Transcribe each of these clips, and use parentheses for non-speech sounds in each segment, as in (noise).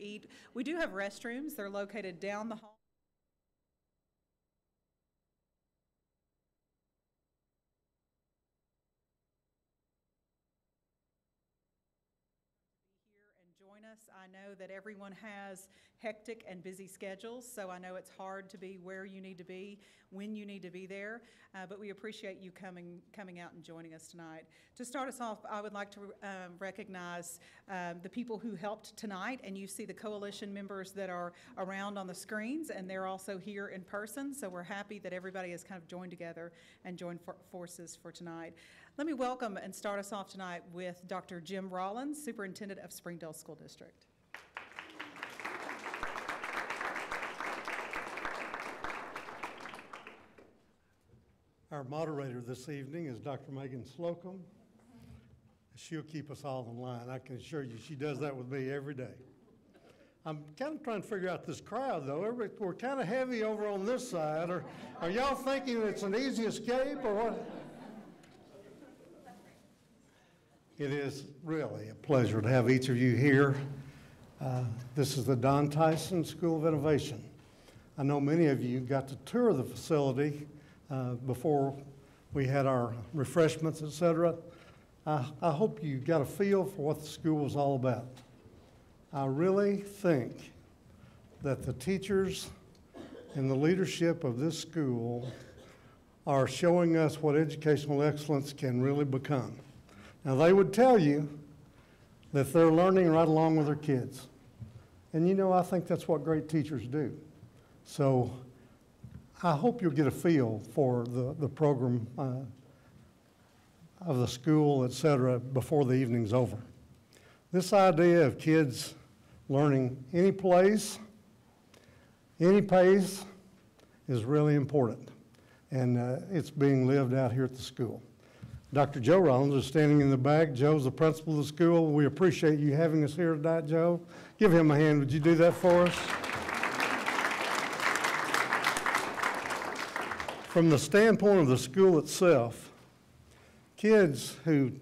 eat. We do have restrooms. They're located down the hall. I know that everyone has hectic and busy schedules, so I know it's hard to be where you need to be, when you need to be there, uh, but we appreciate you coming, coming out and joining us tonight. To start us off, I would like to um, recognize um, the people who helped tonight, and you see the coalition members that are around on the screens, and they're also here in person, so we're happy that everybody has kind of joined together and joined for- forces for tonight. Let me welcome and start us off tonight with Dr. Jim Rollins, Superintendent of Springdale School District. Our moderator this evening is Dr. Megan Slocum. She'll keep us all in line. I can assure you, she does that with me every day. I'm kind of trying to figure out this crowd, though. We're kind of heavy over on this side. Are, are y'all thinking it's an easy escape or what? It is really a pleasure to have each of you here. Uh, this is the Don Tyson School of Innovation. I know many of you got to tour the facility uh, before we had our refreshments, etc. I, I hope you got a feel for what the school was all about. I really think that the teachers and the leadership of this school are showing us what educational excellence can really become. Now, they would tell you that they're learning right along with their kids. And you know, I think that's what great teachers do. So I hope you'll get a feel for the, the program uh, of the school, et cetera, before the evening's over. This idea of kids learning any place, any pace, is really important. And uh, it's being lived out here at the school. Dr. Joe Rollins is standing in the back. Joe's the principal of the school. We appreciate you having us here tonight, Joe. Give him a hand. Would you do that for us? From the standpoint of the school itself, kids who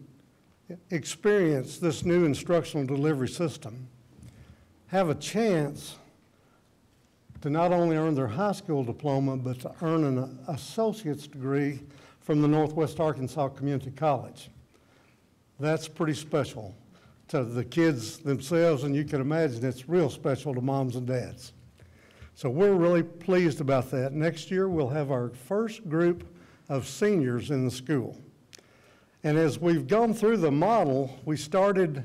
experience this new instructional delivery system have a chance to not only earn their high school diploma, but to earn an associate's degree from the Northwest Arkansas Community College. That's pretty special to the kids themselves, and you can imagine it's real special to moms and dads. So we're really pleased about that. Next year, we'll have our first group of seniors in the school. And as we've gone through the model, we started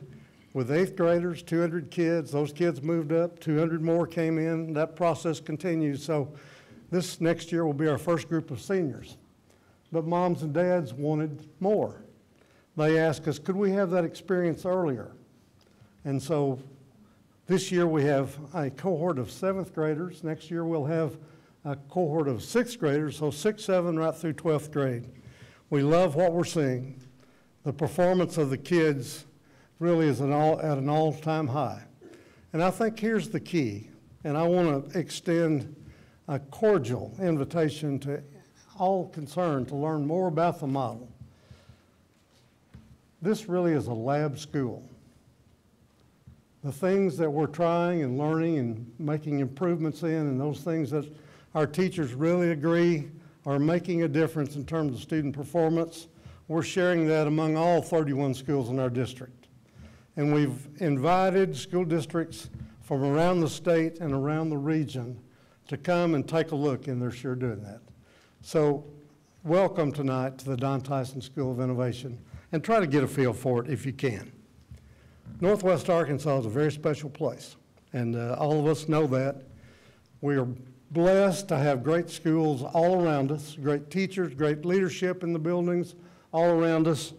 with eighth graders, 200 kids. Those kids moved up, 200 more came in. That process continues. So this next year will be our first group of seniors. But moms and dads wanted more. They asked us, could we have that experience earlier? And so this year we have a cohort of seventh graders. Next year we'll have a cohort of sixth graders, so six, seven, right through 12th grade. We love what we're seeing. The performance of the kids really is an all, at an all-time high. And I think here's the key, and I want to extend a cordial invitation to all concerned to learn more about the model. This really is a lab school the things that we're trying and learning and making improvements in, and those things that our teachers really agree are making a difference in terms of student performance, we're sharing that among all 31 schools in our district. And we've invited school districts from around the state and around the region to come and take a look, and they're sure doing that. So welcome tonight to the Don Tyson School of Innovation, and try to get a feel for it if you can. Northwest Arkansas is a very special place, and uh, all of us know that. We are blessed to have great schools all around us, great teachers, great leadership in the buildings all around us.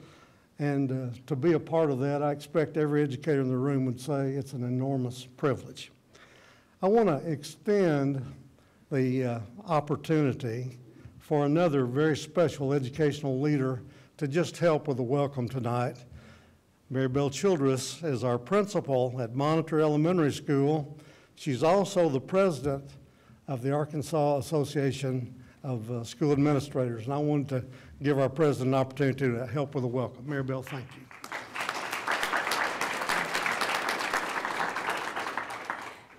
And uh, to be a part of that, I expect every educator in the room would say it's an enormous privilege. I want to extend the uh, opportunity for another very special educational leader to just help with the welcome tonight. Mary Bell Childress is our principal at Monitor Elementary School. She's also the president of the Arkansas Association of uh, School Administrators. And I wanted to give our president an opportunity to help with a welcome. Mary Bell, thank you.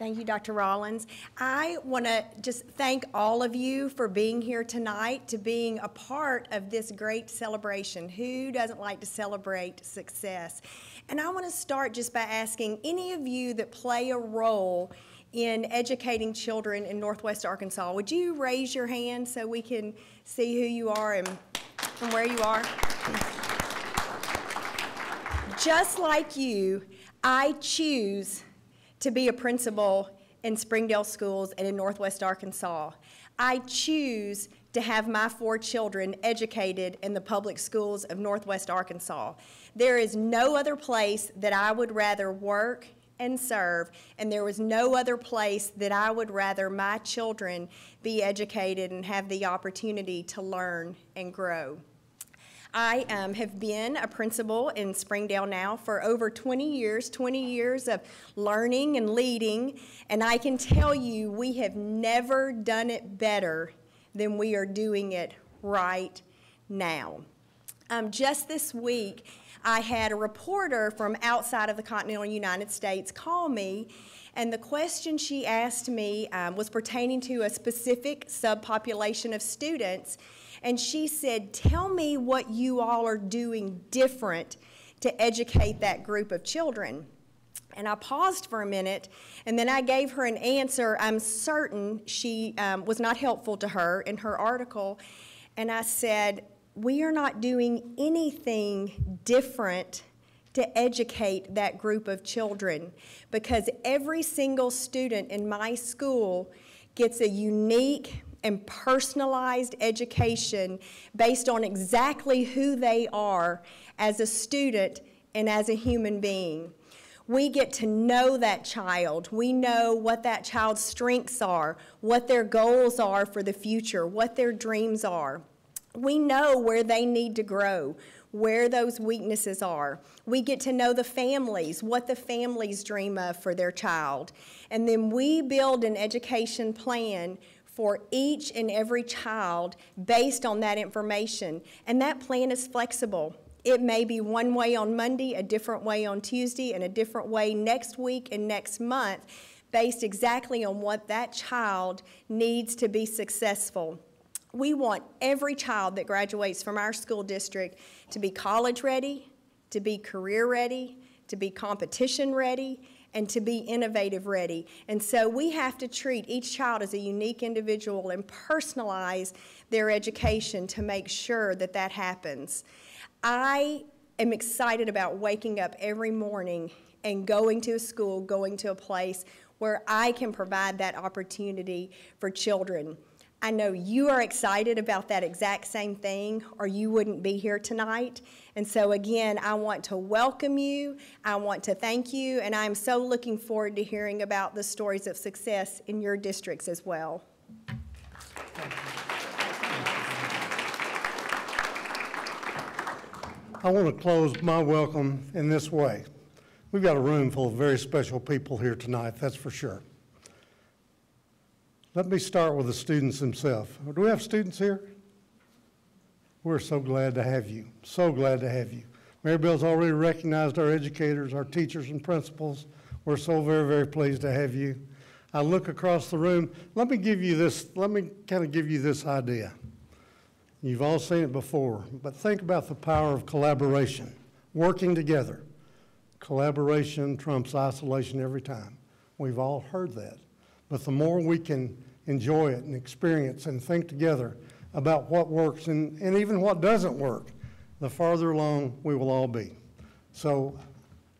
Thank you, Dr. Rollins. I want to just thank all of you for being here tonight, to being a part of this great celebration. Who doesn't like to celebrate success? And I want to start just by asking any of you that play a role in educating children in Northwest Arkansas, would you raise your hand so we can see who you are and, and where you are? Just like you, I choose to be a principal in Springdale schools and in Northwest Arkansas. I choose to have my four children educated in the public schools of Northwest Arkansas. There is no other place that I would rather work and serve, and there was no other place that I would rather my children be educated and have the opportunity to learn and grow. I um, have been a principal in Springdale now for over 20 years, 20 years of learning and leading, and I can tell you we have never done it better than we are doing it right now. Um, just this week, I had a reporter from outside of the continental United States call me, and the question she asked me um, was pertaining to a specific subpopulation of students and she said, Tell me what you all are doing different to educate that group of children. And I paused for a minute, and then I gave her an answer I'm certain she um, was not helpful to her in her article. And I said, We are not doing anything different to educate that group of children because every single student in my school gets a unique and personalized education based on exactly who they are as a student and as a human being. We get to know that child. We know what that child's strengths are, what their goals are for the future, what their dreams are. We know where they need to grow, where those weaknesses are. We get to know the families, what the families dream of for their child. And then we build an education plan for each and every child based on that information. And that plan is flexible. It may be one way on Monday, a different way on Tuesday, and a different way next week and next month, based exactly on what that child needs to be successful. We want every child that graduates from our school district to be college ready, to be career ready, to be competition ready, and to be innovative ready. And so we have to treat each child as a unique individual and personalize their education to make sure that that happens. I am excited about waking up every morning and going to a school, going to a place where I can provide that opportunity for children. I know you are excited about that exact same thing, or you wouldn't be here tonight. And so, again, I want to welcome you. I want to thank you, and I'm so looking forward to hearing about the stories of success in your districts as well. I want to close my welcome in this way. We've got a room full of very special people here tonight, that's for sure. Let me start with the students themselves. Do we have students here? We're so glad to have you. So glad to have you. Mary Bell's already recognized our educators, our teachers and principals. We're so very, very pleased to have you. I look across the room. Let me give you this, let me kind of give you this idea. You've all seen it before, but think about the power of collaboration, working together. Collaboration trumps isolation every time. We've all heard that. But the more we can enjoy it and experience and think together about what works and, and even what doesn't work, the farther along we will all be. So,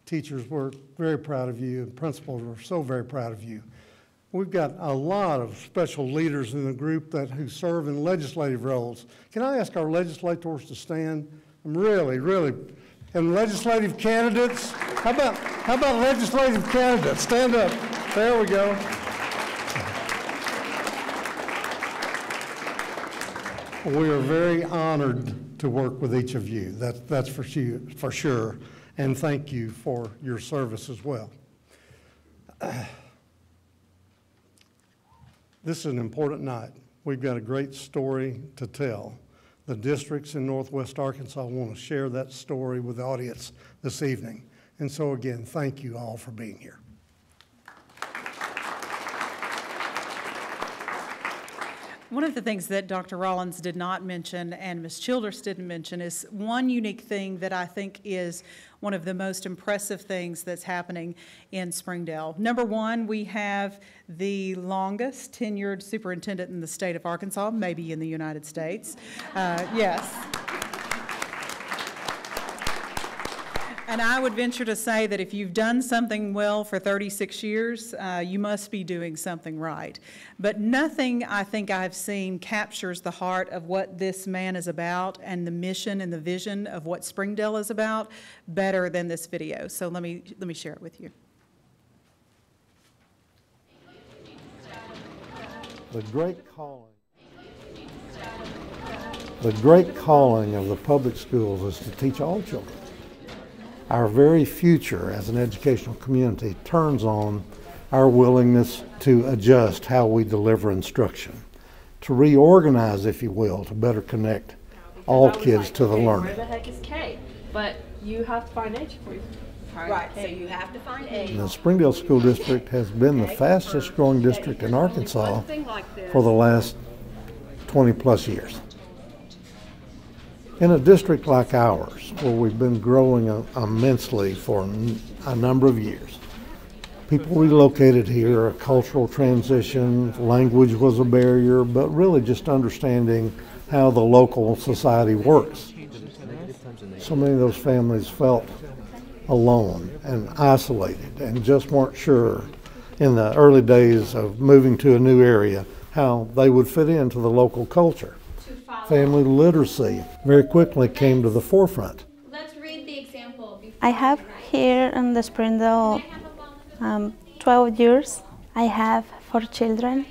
teachers, we're very proud of you, and principals, we're so very proud of you. We've got a lot of special leaders in the group that who serve in legislative roles. Can I ask our legislators to stand? I'm really, really, and legislative candidates. How about how about legislative candidates? Stand up. There we go. We are very honored to work with each of you. That, that's for, you, for sure. And thank you for your service as well. This is an important night. We've got a great story to tell. The districts in Northwest Arkansas want to share that story with the audience this evening. And so, again, thank you all for being here. One of the things that Dr. Rollins did not mention and Ms. Childress didn't mention is one unique thing that I think is one of the most impressive things that's happening in Springdale. Number one, we have the longest tenured superintendent in the state of Arkansas, maybe in the United States. Uh, Yes. And I would venture to say that if you've done something well for 36 years, uh, you must be doing something right. But nothing I think I've seen captures the heart of what this man is about and the mission and the vision of what Springdale is about better than this video. So let me, let me share it with you. The great calling. The great calling of the public schools is to teach all children. Our very future as an educational community turns on our willingness to adjust how we deliver instruction, to reorganize, if you will, to better connect all kids like, to the okay, learning. Where the heck is K? But you have to find H for you. Right, so you have to find A. The Springdale School District has been the fastest growing district in Arkansas for the last 20 plus years. In a district like ours, where we've been growing uh, immensely for a number of years, people relocated here, a cultural transition, language was a barrier, but really just understanding how the local society works. So many of those families felt alone and isolated and just weren't sure in the early days of moving to a new area how they would fit into the local culture. Family literacy very quickly came to the forefront. Let's read the example. I have here in the Springdale um, 12 years. I have four children.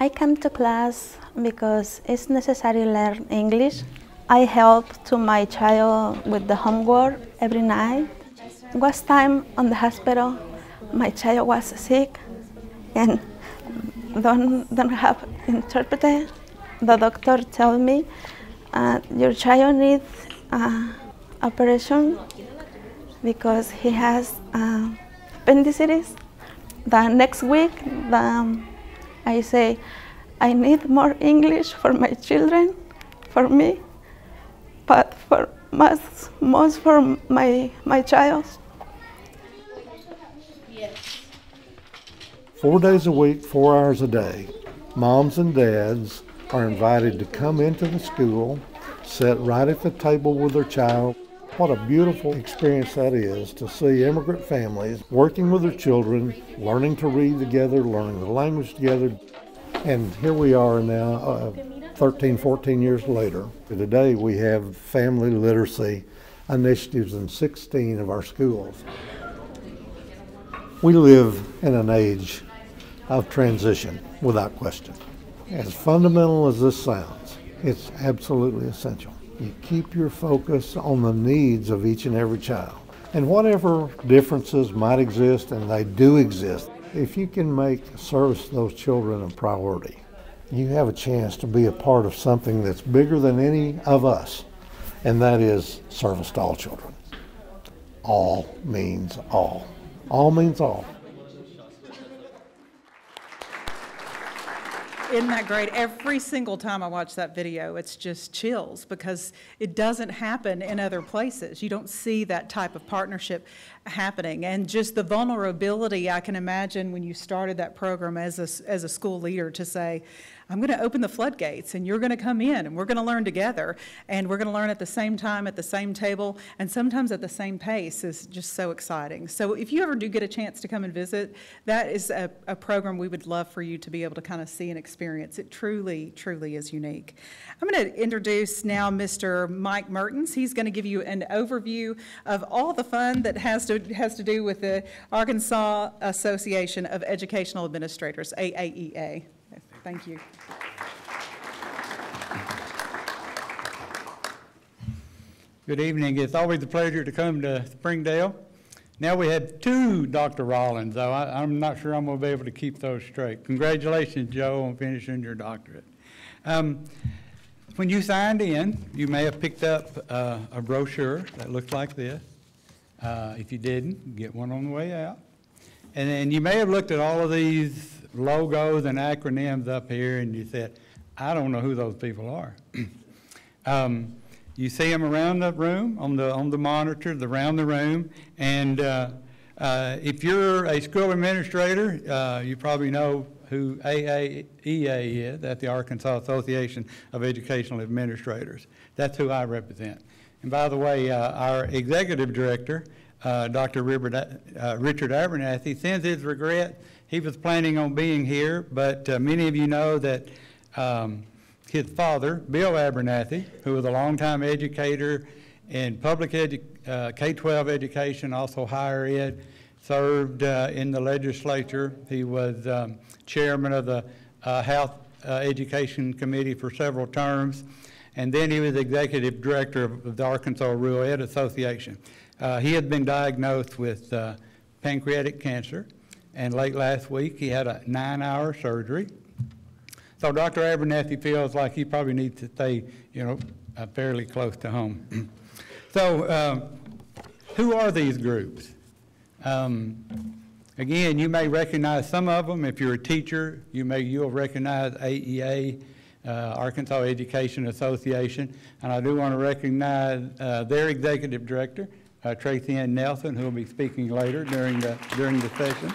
I come to class because it's necessary to learn English. I help to my child with the homework every night. Was time on the hospital, my child was sick and (laughs) don't, don't have interpreter. The doctor told me, uh, your child needs uh, operation because he has uh, appendicitis. The next week, the, um, I say, I need more English for my children, for me, but for most, most for my, my child. Four days a week, four hours a day, moms and dads are invited to come into the school, sit right at the table with their child. What a beautiful experience that is to see immigrant families working with their children, learning to read together, learning the language together. And here we are now, uh, 13, 14 years later. Today we have family literacy initiatives in 16 of our schools. We live in an age of transition, without question. As fundamental as this sounds, it's absolutely essential. You keep your focus on the needs of each and every child. And whatever differences might exist, and they do exist, if you can make service to those children a priority, you have a chance to be a part of something that's bigger than any of us, and that is service to all children. All means all. All means all. Isn't that great? Every single time I watch that video, it's just chills because it doesn't happen in other places. You don't see that type of partnership happening. And just the vulnerability, I can imagine when you started that program as a, as a school leader to say, I'm going to open the floodgates and you're going to come in and we're going to learn together and we're going to learn at the same time, at the same table, and sometimes at the same pace is just so exciting. So if you ever do get a chance to come and visit, that is a, a program we would love for you to be able to kind of see and experience. It truly, truly is unique. I'm going to introduce now Mr. Mike Mertens. He's going to give you an overview of all the fun that has to, has to do with the Arkansas Association of Educational Administrators, AAEA. Thank you. Good evening. It's always a pleasure to come to Springdale. Now we have two Dr. Rollins, though. I, I'm not sure I'm going to be able to keep those straight. Congratulations, Joe, on finishing your doctorate. Um, when you signed in, you may have picked up uh, a brochure that looked like this. Uh, if you didn't, get one on the way out. And then you may have looked at all of these logos and acronyms up here and you said, I don't know who those people are. (clears throat) Um, You see them around the room, on the, on the monitors, around the room, and uh, uh, if you're a school administrator, uh, you probably know who AAEA is, that's the Arkansas Association of Educational Administrators. That's who I represent. And by the way, uh, our executive director, uh, Dr. Richard uh, Richard Abernathy, sends his regret. He was planning on being here, but uh, many of you know that um, his father, Bill Abernathy, who was a longtime educator in public edu- uh, K-12 education, also higher ed, served uh, in the legislature. He was um, chairman of the uh, Health uh, Education Committee for several terms, and then he was executive director of the Arkansas Rural Ed Association. Uh, He had been diagnosed with uh, pancreatic cancer, and late last week, he had a nine-hour surgery. So Dr. Abernathy feels like he probably needs to stay, you know, uh, fairly close to home. (clears throat) So, um, who are these groups? Um, Again, you may recognize some of them. If you're a teacher, you may, you'll recognize AEA, uh, Arkansas Education Association. And I do want to recognize uh, their executive director, uh, Tracy Ann Nelson, who will be speaking later during the, during the session.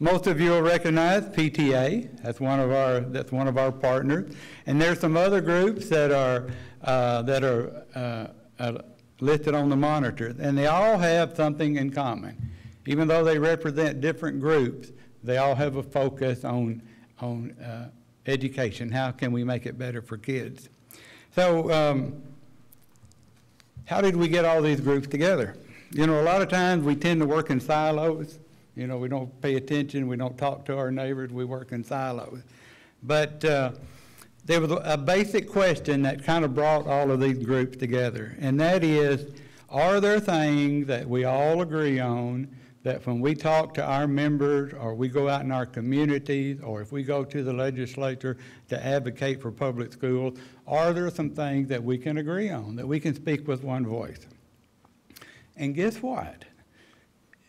Most of you will recognize PTA. That's one of our that's one of our partners. And there's some other groups that are uh, that are uh, uh, listed on the monitor, and they all have something in common. Even though they represent different groups, they all have a focus on on uh, education. How can we make it better for kids? So. Um, how did we get all these groups together? You know, a lot of times we tend to work in silos. You know, we don't pay attention, we don't talk to our neighbors, we work in silos. But uh, there was a basic question that kind of brought all of these groups together, and that is, are there things that we all agree on that when we talk to our members, or we go out in our communities, or if we go to the legislature to advocate for public schools, are there some things that we can agree on, that we can speak with one voice? And guess what?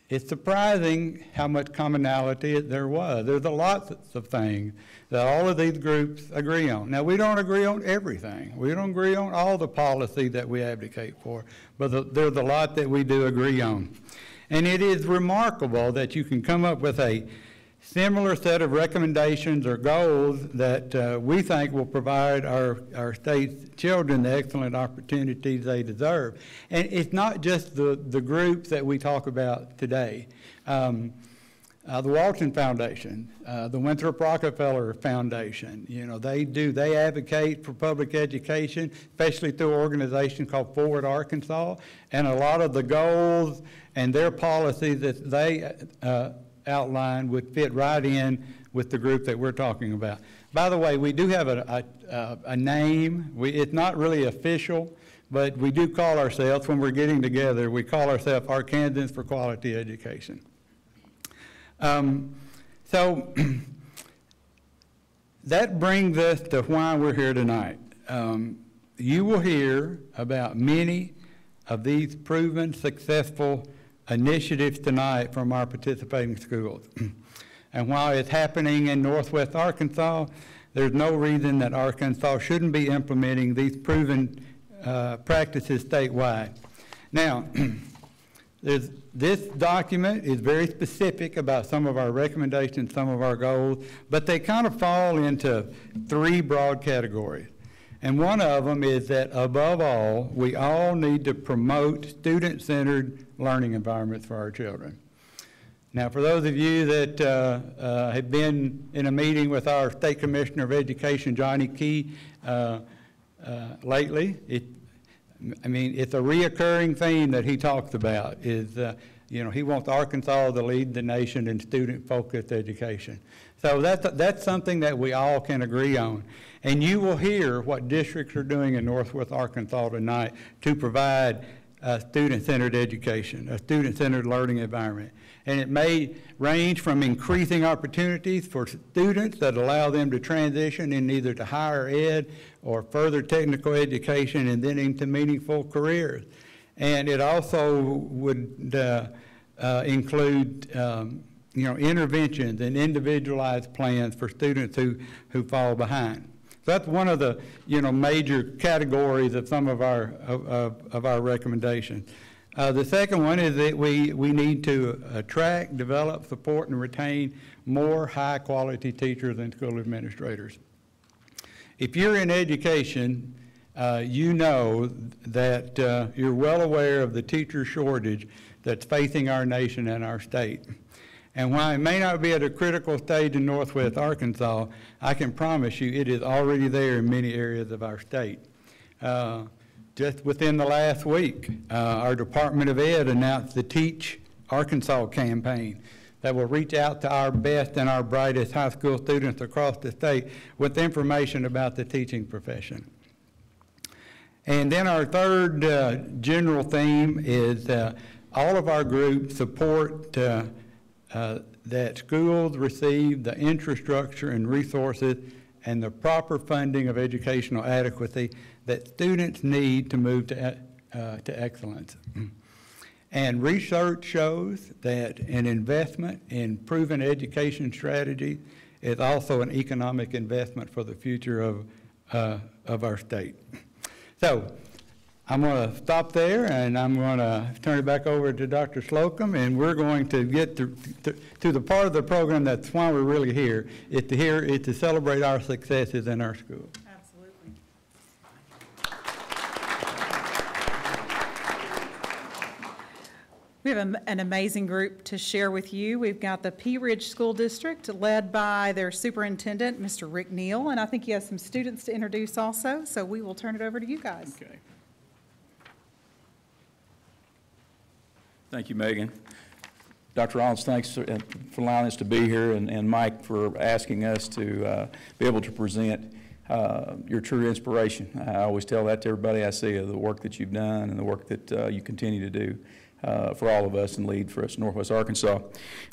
It's surprising how much commonality there was. There's a lot of things that all of these groups agree on. Now, we don't agree on everything. We don't agree on all the policy that we advocate for, but the, there's a lot that we do agree on. And it is remarkable that you can come up with a similar set of recommendations or goals that uh, we think will provide our, our state's children the excellent opportunities they deserve. And it's not just the, the groups that we talk about today. Um, uh, the Walton Foundation, uh, the Winthrop Rockefeller Foundation, you know, they do, they advocate for public education, especially through an organization called Forward Arkansas. And a lot of the goals and their policies that they uh, outline would fit right in with the group that we're talking about. By the way, we do have a, a, a name. We, it's not really official, but we do call ourselves, when we're getting together, we call ourselves Arkansans for Quality Education. Um, so (clears throat) that brings us to why we're here tonight. Um, you will hear about many of these proven successful initiatives tonight from our participating schools. (clears throat) and while it's happening in northwest Arkansas, there's no reason that Arkansas shouldn't be implementing these proven uh, practices statewide. Now, (clears throat) there's, this document is very specific about some of our recommendations, some of our goals, but they kind of fall into three broad categories. And one of them is that above all, we all need to promote student-centered learning environments for our children. Now, for those of you that uh, uh, have been in a meeting with our State Commissioner of Education, Johnny Key, uh, uh lately, it, I mean, it's a reoccurring theme that he talks about is, uh, you know, he wants Arkansas to lead the nation in student-focused education. So that's, that's something that we all can agree on. And you will hear what districts are doing in Northwest Arkansas tonight to provide a student-centered education, a student-centered learning environment. And it may range from increasing opportunities for students that allow them to transition in either to higher ed or further technical education and then into meaningful careers. And it also would uh, uh, include um, you know, interventions and individualized plans for students who, who fall behind. That's one of the, you know, major categories of some of our, of, of, our recommendations. Uh, the second one is that we, we need to attract, develop, support, and retain more high-quality teachers and school administrators. If you're in education, uh, you know that uh, you're well aware of the teacher shortage that's facing our nation and our state. And while it may not be at a critical stage in northwest Arkansas, I can promise you it is already there in many areas of our state. Uh, just within the last week, uh, our Department of Ed announced the Teach Arkansas campaign that will reach out to our best and our brightest high school students across the state with information about the teaching profession. And then our third uh, general theme is uh, all of our groups support uh, uh, that schools receive the infrastructure and resources and the proper funding of educational adequacy that students need to move to, uh, to excellence. And research shows that an investment in proven education strategy is also an economic investment for the future of, uh, of our state. So I'm going to stop there and I'm going to turn it back over to Dr. Slocum and we're going to get to, to, to, the part of the program that's why we're really here, is to hear, is to celebrate our successes in our school. Absolutely. We have a- an amazing group to share with you. We've got the Pea Ridge School District led by their superintendent, Mr. Rick Neal, and I think he has some students to introduce also, so we will turn it over to you guys. Okay. Thank you, Megan. Dr. Rollins, thanks for uh, allowing us to be here, and and Mike for asking us to uh, be able to present uh, your true inspiration. I always tell that to everybody I see, of the work that you've done and the work that uh, you continue to do uh, for all of us and lead for us in Northwest Arkansas.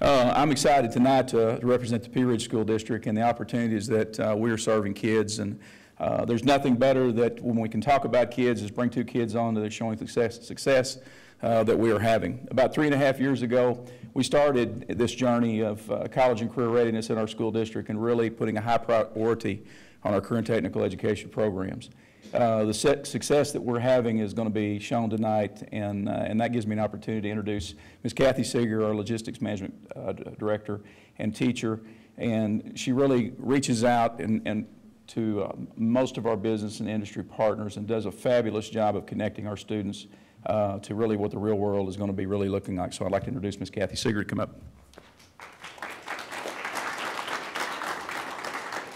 Uh, I'm excited tonight to represent the Pea Ridge School District and the opportunities that uh, we are serving kids. And uh, there's nothing better that when we can talk about kids is bring two kids on that are showing success, success uh, that we are having. About three and a half years ago, we started this journey of uh, college and career readiness in our school district and really putting a high priority on our current technical education programs. Uh, the success that we're having is going to be shown tonight, and, uh, and that gives me an opportunity to introduce Ms. Kathy Seeger, our logistics management uh, director and teacher. And she really reaches out and, and to uh, most of our business and industry partners and does a fabulous job of connecting our students uh, to really what the real world is going to be really looking like. So I'd like to introduce Ms. Kathy Seeger come up.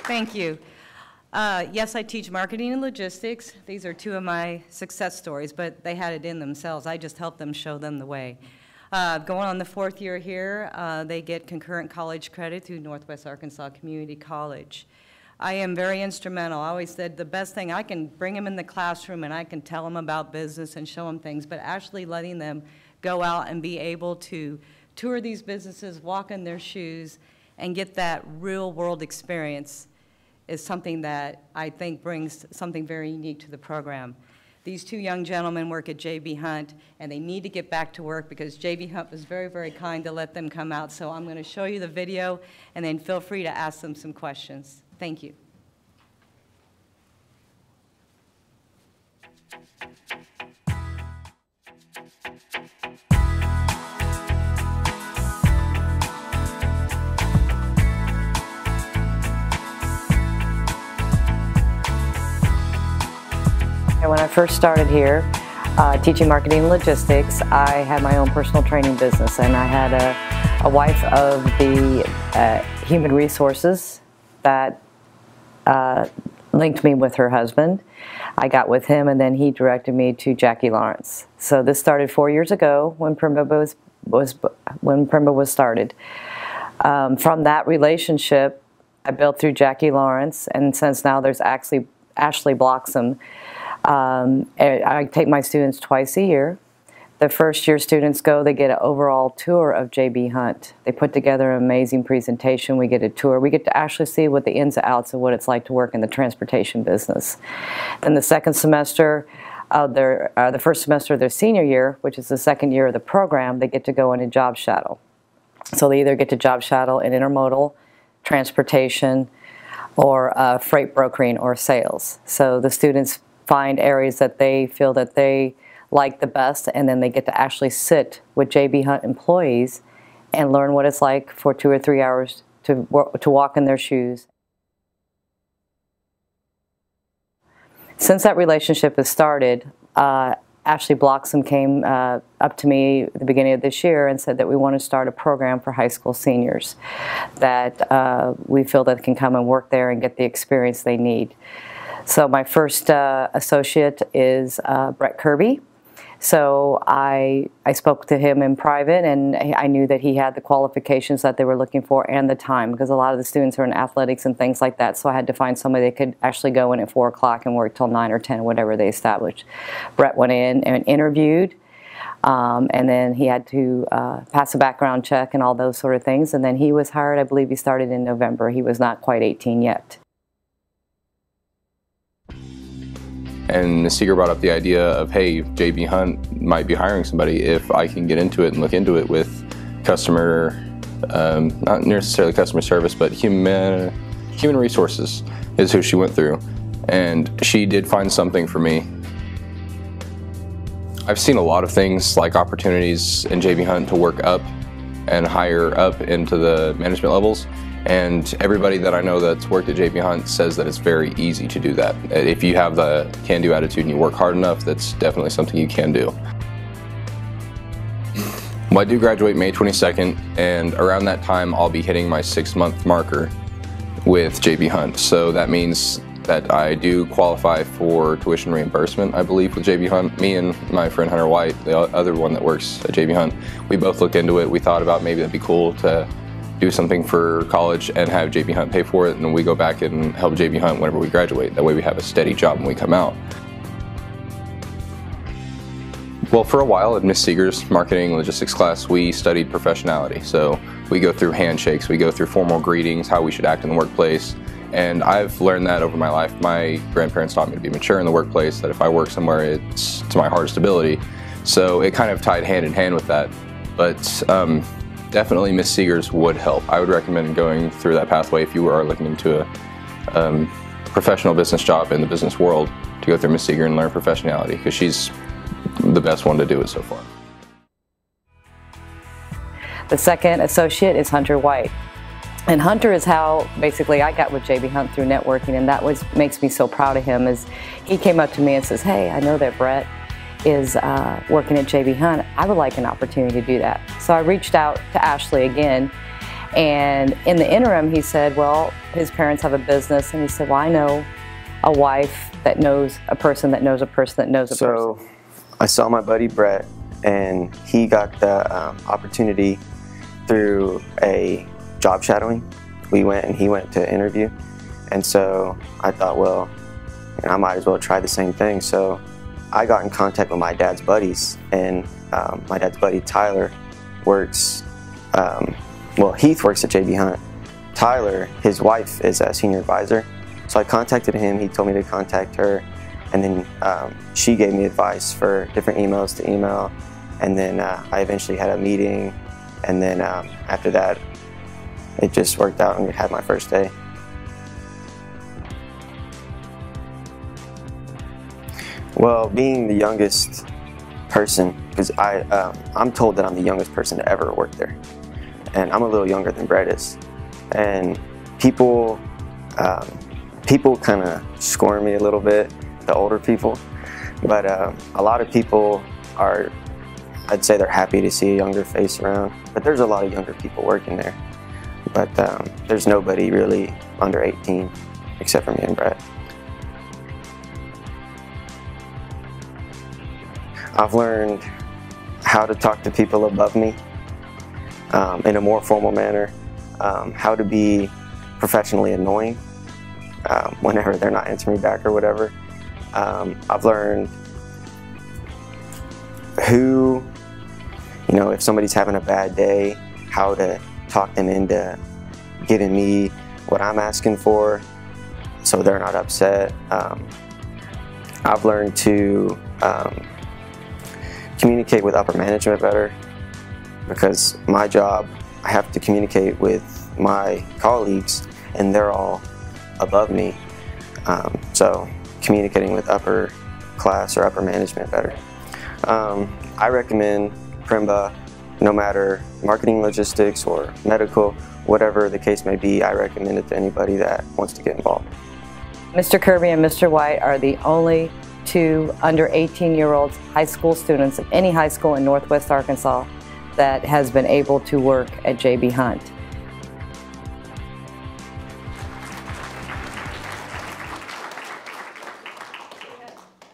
Thank you. Uh, yes, I teach marketing and logistics. These are two of my success stories, but they had it in themselves. I just helped them show them the way. Uh, going on the fourth year here, uh, they get concurrent college credit through Northwest Arkansas Community College. I am very instrumental. I always said the best thing, I can bring them in the classroom and I can tell them about business and show them things, but actually letting them go out and be able to tour these businesses, walk in their shoes, and get that real world experience is something that I think brings something very unique to the program. These two young gentlemen work at JB Hunt, and they need to get back to work because JB Hunt was very, very kind to let them come out. So I'm going to show you the video, and then feel free to ask them some questions. Thank you. When I first started here, uh, teaching marketing and logistics, I had my own personal training business and I had a, a wife of the uh, human resources that uh, linked me with her husband. I got with him, and then he directed me to Jackie Lawrence. So this started four years ago when Primba was, was when Primba was started. Um, from that relationship, I built through Jackie Lawrence, and since now there's actually Ashley Bloxham. Um, I take my students twice a year the first year students go, they get an overall tour of JB Hunt. They put together an amazing presentation. We get a tour. We get to actually see what the ins and outs of what it's like to work in the transportation business. Then the second semester, uh, their, uh, the first semester of their senior year, which is the second year of the program, they get to go a job shadow. So they either get to job shadow in intermodal, transportation, or uh, freight brokering or sales. So the students find areas that they feel that they like the best, and then they get to actually sit with JB Hunt employees and learn what it's like for two or three hours to, to walk in their shoes. Since that relationship has started, uh, Ashley Bloxham came uh, up to me at the beginning of this year and said that we want to start a program for high school seniors that uh, we feel that can come and work there and get the experience they need. So my first uh, associate is uh, Brett Kirby. So I, I spoke to him in private and I knew that he had the qualifications that they were looking for and the time because a lot of the students are in athletics and things like that. So I had to find somebody that could actually go in at 4 o'clock and work till 9 or 10, whatever they established. Brett went in and interviewed. Um, and then he had to uh, pass a background check and all those sort of things. And then he was hired, I believe he started in November. He was not quite 18 yet. And Ms. Seeger brought up the idea of, hey, JB Hunt might be hiring somebody if I can get into it and look into it with customer, um, not necessarily customer service, but human, human resources is who she went through. And she did find something for me. I've seen a lot of things like opportunities in JB Hunt to work up and higher up into the management levels. And everybody that I know that's worked at JB Hunt says that it's very easy to do that. Uh, if you have the can-do attitude and you work hard enough, that's definitely something you can do. Well, I do graduate May 22nd, and around that time, I'll be hitting my six-month marker with JB Hunt. So that means that I do qualify for tuition reimbursement, I believe, with JB Hunt. Me and my friend Hunter White, the other one that works at JB Hunt, we both looked into it. We thought about maybe it'd be cool to do something for college and have JB Hunt pay for it, and we go back and help JB Hunt whenever we graduate. That way we have a steady job when we come out. Well, for a while at Miss Seeger's marketing logistics class, we studied professionality. So we go through handshakes, we go through formal greetings, how we should act in the workplace. And I've learned that over my life. My grandparents taught me to be mature in the workplace, that if I work somewhere, it's to my hardest ability. So it kind of tied hand in hand with that. But um, definitely Miss Seegers would help. I would recommend going through that pathway if you are looking into a um, professional business job in the business world to go through Miss Seeger and learn professionality because she's the best one to do it so far. The second associate is Hunter White. And Hunter is how basically I got with JB Hunt through networking, and that was makes me so proud of him. Is he came up to me and says, "Hey, I know that Brett is uh, working at JB Hunt, I would like an opportunity to do that. So I reached out to Ashley again, and in the interim, he said, Well, his parents have a business, and he said, Well, I know a wife that knows a person that knows a person that knows a so, person. So I saw my buddy Brett, and he got the um, opportunity through a job shadowing. We went and he went to interview, and so I thought, well, you know, I might as well try the same thing. So I got in contact with my dad's buddies, and um, my dad's buddy Tyler works. Um, well, Heath works at JB Hunt. Tyler, his wife, is a senior advisor. So I contacted him. He told me to contact her, and then um, she gave me advice for different emails to email. And then uh, I eventually had a meeting, and then um, after that, it just worked out, and had my first day. Well, being the youngest person, because I, um, I'm told that I'm the youngest person to ever work there. And I'm a little younger than Brett is. And people, um, people kind of scorn me a little bit, the older people. But um, a lot of people are, I'd say they're happy to see a younger face around. But there's a lot of younger people working there. But um, there's nobody really under 18 except for me and Brett. I've learned how to talk to people above me um, in a more formal manner, um, how to be professionally annoying um, whenever they're not answering me back or whatever. Um, I've learned who, you know, if somebody's having a bad day, how to talk them into giving me what I'm asking for so they're not upset. Um, I've learned to um, communicate with upper management better because my job, I have to communicate with my colleagues, and they're all above me. Um, so communicating with upper class or upper management better. Um, I recommend Primba, no matter marketing, logistics, or medical, whatever the case may be. I recommend it to anybody that wants to get involved. Mr. Kirby and Mr. White are the only two under 18 year olds high school students of any high school in Northwest Arkansas that has been able to work at JB Hunt.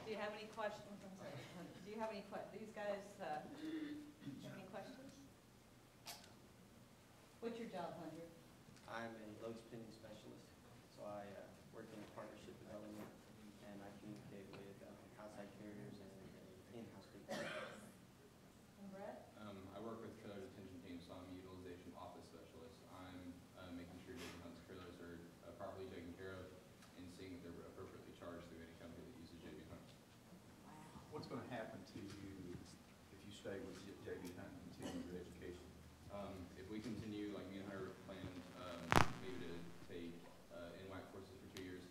Do you have any questions? Do you have any que, these guys, uh, have any questions? What's your job, Hunter? I'm a load spinning specialist, so I uh, work in partnership development, and I communicate with uh, outside carriers and uh, in-house people. And Brett? Um, I work with trailer detention teams, so I'm a utilization office specialist. I'm, uh, making sure JB Hunt's trailers are uh, properly taken care of and seeing that they're appropriately charged through any company that uses JB Hunt. What's going to happen to you if you stay with J- JB Hunt and continue your education? Um, if we continue, like me and her planned, um, maybe to take, uh, NWAC courses for two years,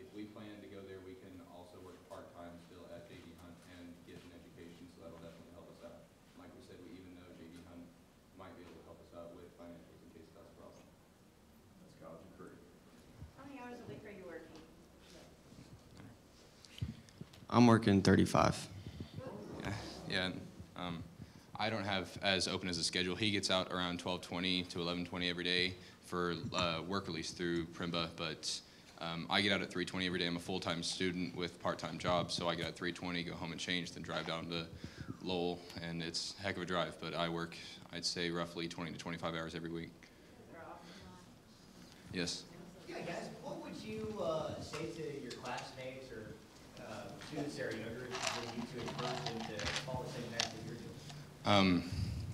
if we plan to go there, we can also work part-time still at JB Hunt and get an education, so that'll definitely help us out. Like we said, we even know JB Hunt might be able to help us out with financials in case that's a problem. That's college and career. How many hours a week are you working? I'm working 35. Yeah, and, um, I don't have as open as a schedule. He gets out around twelve twenty to eleven twenty every day for, uh, work release through Primba, but, um, I get out at three twenty every day. I'm a full-time student with part-time job, so I get out at three twenty, go home and change, then drive down to Lowell, and it's a heck of a drive, but I work, I'd say roughly twenty to twenty-five hours every week. Yes. Yeah, guys, what would you uh, say to your classmates or students that are younger you to encourage them to follow the same path that you're doing? Um,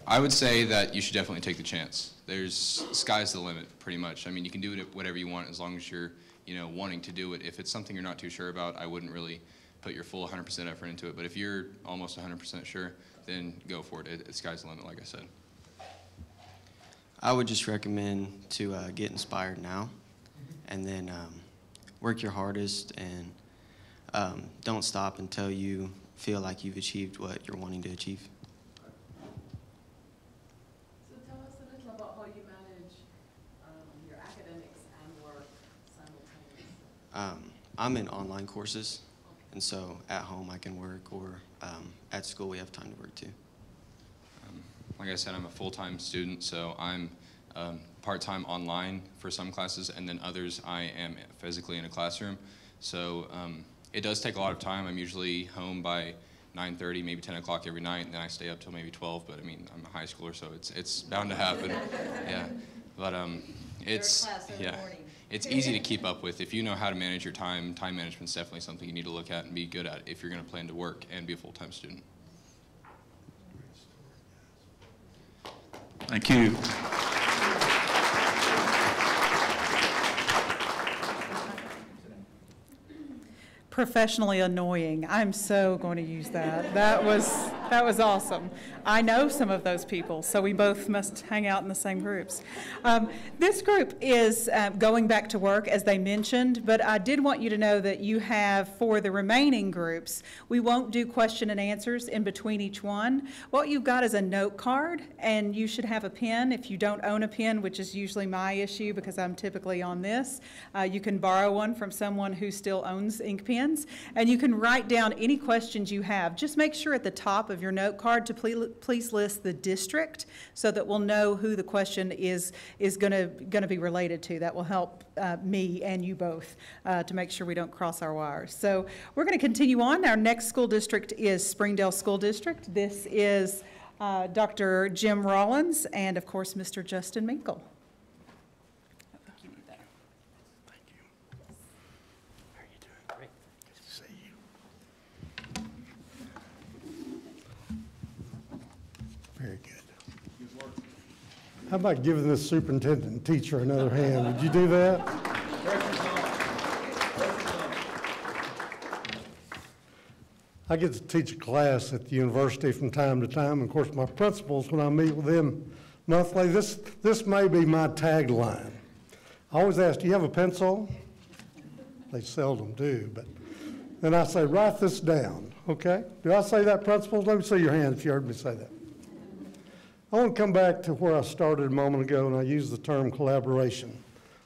I would say that you should definitely take the chance. There's sky's the limit, pretty much. I mean, you can do it whatever you want as long as you're, you know, wanting to do it. If it's something you're not too sure about, I wouldn't really put your full 100% effort into it. But if you're almost 100% sure, then go for it. it. It sky's the limit, like I said. I would just recommend to uh, get inspired now, and then um, work your hardest, and um, don't stop until you feel like you've achieved what you're wanting to achieve. So tell us a little about how you manage um, your academics and work simultaneously. Um, I'm in online courses, and so at home I can work, or um, at school we have time to work too. Like I said, I'm a full-time student, so I'm um, part-time online for some classes, and then others I am physically in a classroom. So um, it does take a lot of time. I'm usually home by 9:30, maybe 10 o'clock every night, and then I stay up till maybe 12. But I mean, I'm a high schooler, so it's it's bound to happen. (laughs) yeah, but um, it's yeah. It's easy to keep up with. If you know how to manage your time, time management is definitely something you need to look at and be good at if you're going to plan to work and be a full-time student. Thank you. Professionally annoying. I'm so going to use that. That was, that was awesome. I know some of those people, so we both must hang out in the same groups. Um, this group is uh, going back to work, as they mentioned, but I did want you to know that you have, for the remaining groups, we won't do question and answers in between each one. What you've got is a note card, and you should have a pen. If you don't own a pen, which is usually my issue because I'm typically on this, uh, you can borrow one from someone who still owns ink pens, and you can write down any questions you have. Just make sure at the top of your note card to please, please list the district so that we'll know who the question is, is going to, going to be related to. That will help uh, me and you both uh, to make sure we don't cross our wires. So we're going to continue on. Our next school district is Springdale School District. This is uh, Dr. Jim Rollins and, of course, Mr. Justin Minkle. Very good. How about giving this superintendent teacher another hand? Would you do that? I get to teach a class at the university from time to time. Of course, my principals, when I meet with them, monthly. This, this may be my tagline. I always ask, do you have a pencil? They seldom do, but then I say, write this down, okay? Do I say that, principals? Let me see your hand if you heard me say that. I want to come back to where I started a moment ago, and I used the term collaboration.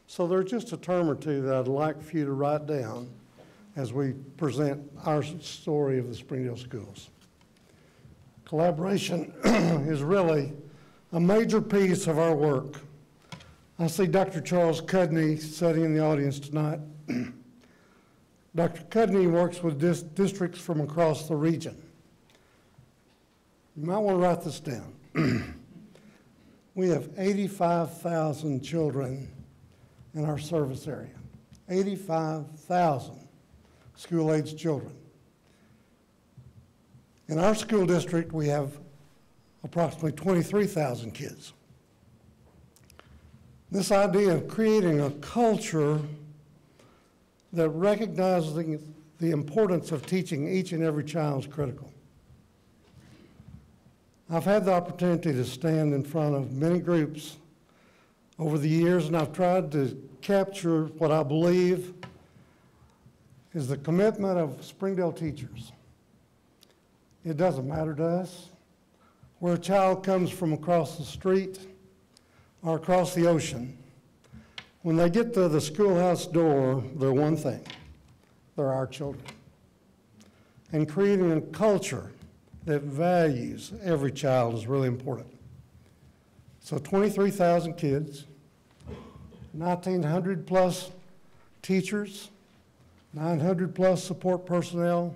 So there's just a term or two that I'd like for you to write down as we present our story of the Springdale schools. Collaboration (clears throat) is really a major piece of our work. I see Dr. Charles Cudney sitting in the audience tonight. (clears throat) Dr. Cudney works with dis- districts from across the region. You might want to write this down. (clears throat) we have 85,000 children in our service area. 85,000 school aged children. In our school district, we have approximately 23,000 kids. This idea of creating a culture that recognizes the importance of teaching each and every child is critical. I've had the opportunity to stand in front of many groups over the years, and I've tried to capture what I believe is the commitment of Springdale teachers. It doesn't matter to us where a child comes from across the street or across the ocean. When they get to the schoolhouse door, they're one thing they're our children. And creating a culture that values every child is really important. So 23,000 kids, 1,900 plus teachers, 900 plus support personnel,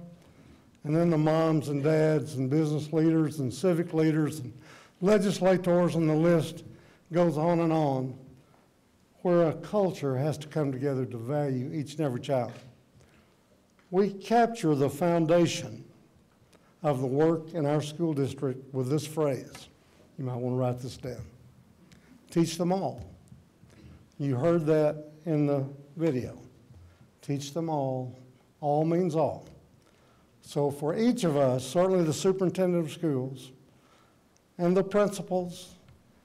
and then the moms and dads and business leaders and civic leaders and legislators, and the list goes on and on where a culture has to come together to value each and every child. We capture the foundation of the work in our school district with this phrase. You might want to write this down. Teach them all. You heard that in the video. Teach them all. All means all. So for each of us, certainly the superintendent of schools and the principals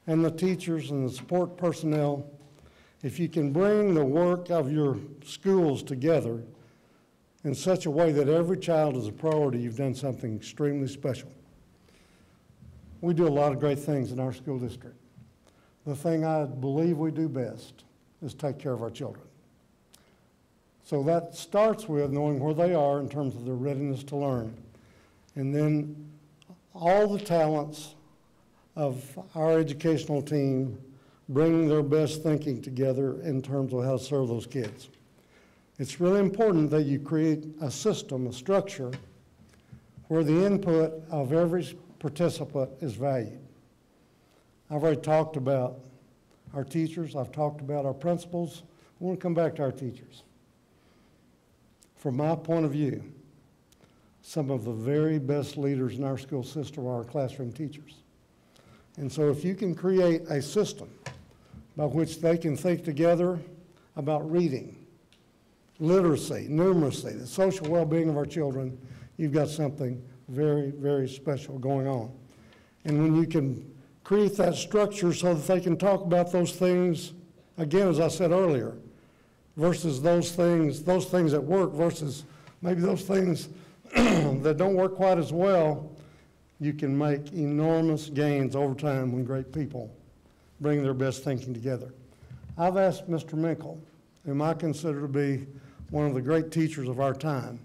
and the teachers and the support personnel, if you can bring the work of your schools together in such a way that every child is a priority, you've done something extremely special. We do a lot of great things in our school district. The thing I believe we do best is take care of our children. So that starts with knowing where they are in terms of their readiness to learn. And then all the talents of our educational team bringing their best thinking together in terms of how to serve those kids. It's really important that you create a system, a structure, where the input of every participant is valued. I've already talked about our teachers, I've talked about our principals. I want to come back to our teachers. From my point of view, some of the very best leaders in our school system are our classroom teachers. And so if you can create a system by which they can think together about reading, literacy, numeracy, the social well-being of our children, you've got something very, very special going on. And when you can create that structure so that they can talk about those things, again, as I said earlier, versus those things, those things that work versus maybe those things (clears throat) that don't work quite as well, you can make enormous gains over time when great people bring their best thinking together. I've asked Mr. Minkle, whom I consider to be one of the great teachers of our time,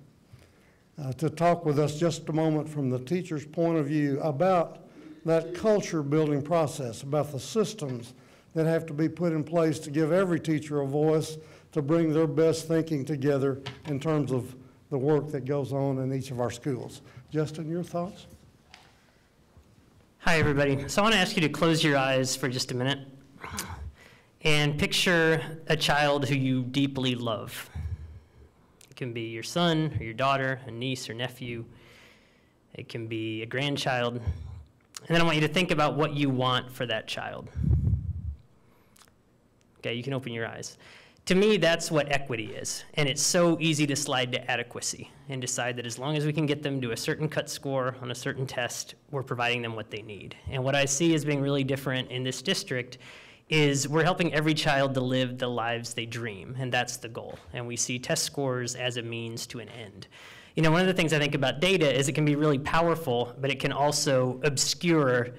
uh, to talk with us just a moment from the teacher's point of view about that culture building process, about the systems that have to be put in place to give every teacher a voice to bring their best thinking together in terms of the work that goes on in each of our schools. Justin, your thoughts? Hi, everybody. So I want to ask you to close your eyes for just a minute and picture a child who you deeply love. It can be your son or your daughter, a niece or nephew. It can be a grandchild. And then I want you to think about what you want for that child. Okay, you can open your eyes. To me, that's what equity is. And it's so easy to slide to adequacy and decide that as long as we can get them to a certain cut score on a certain test, we're providing them what they need. And what I see as being really different in this district is we're helping every child to live the lives they dream, and that's the goal. And we see test scores as a means to an end. You know, one of the things I think about data is it can be really powerful, but it can also obscure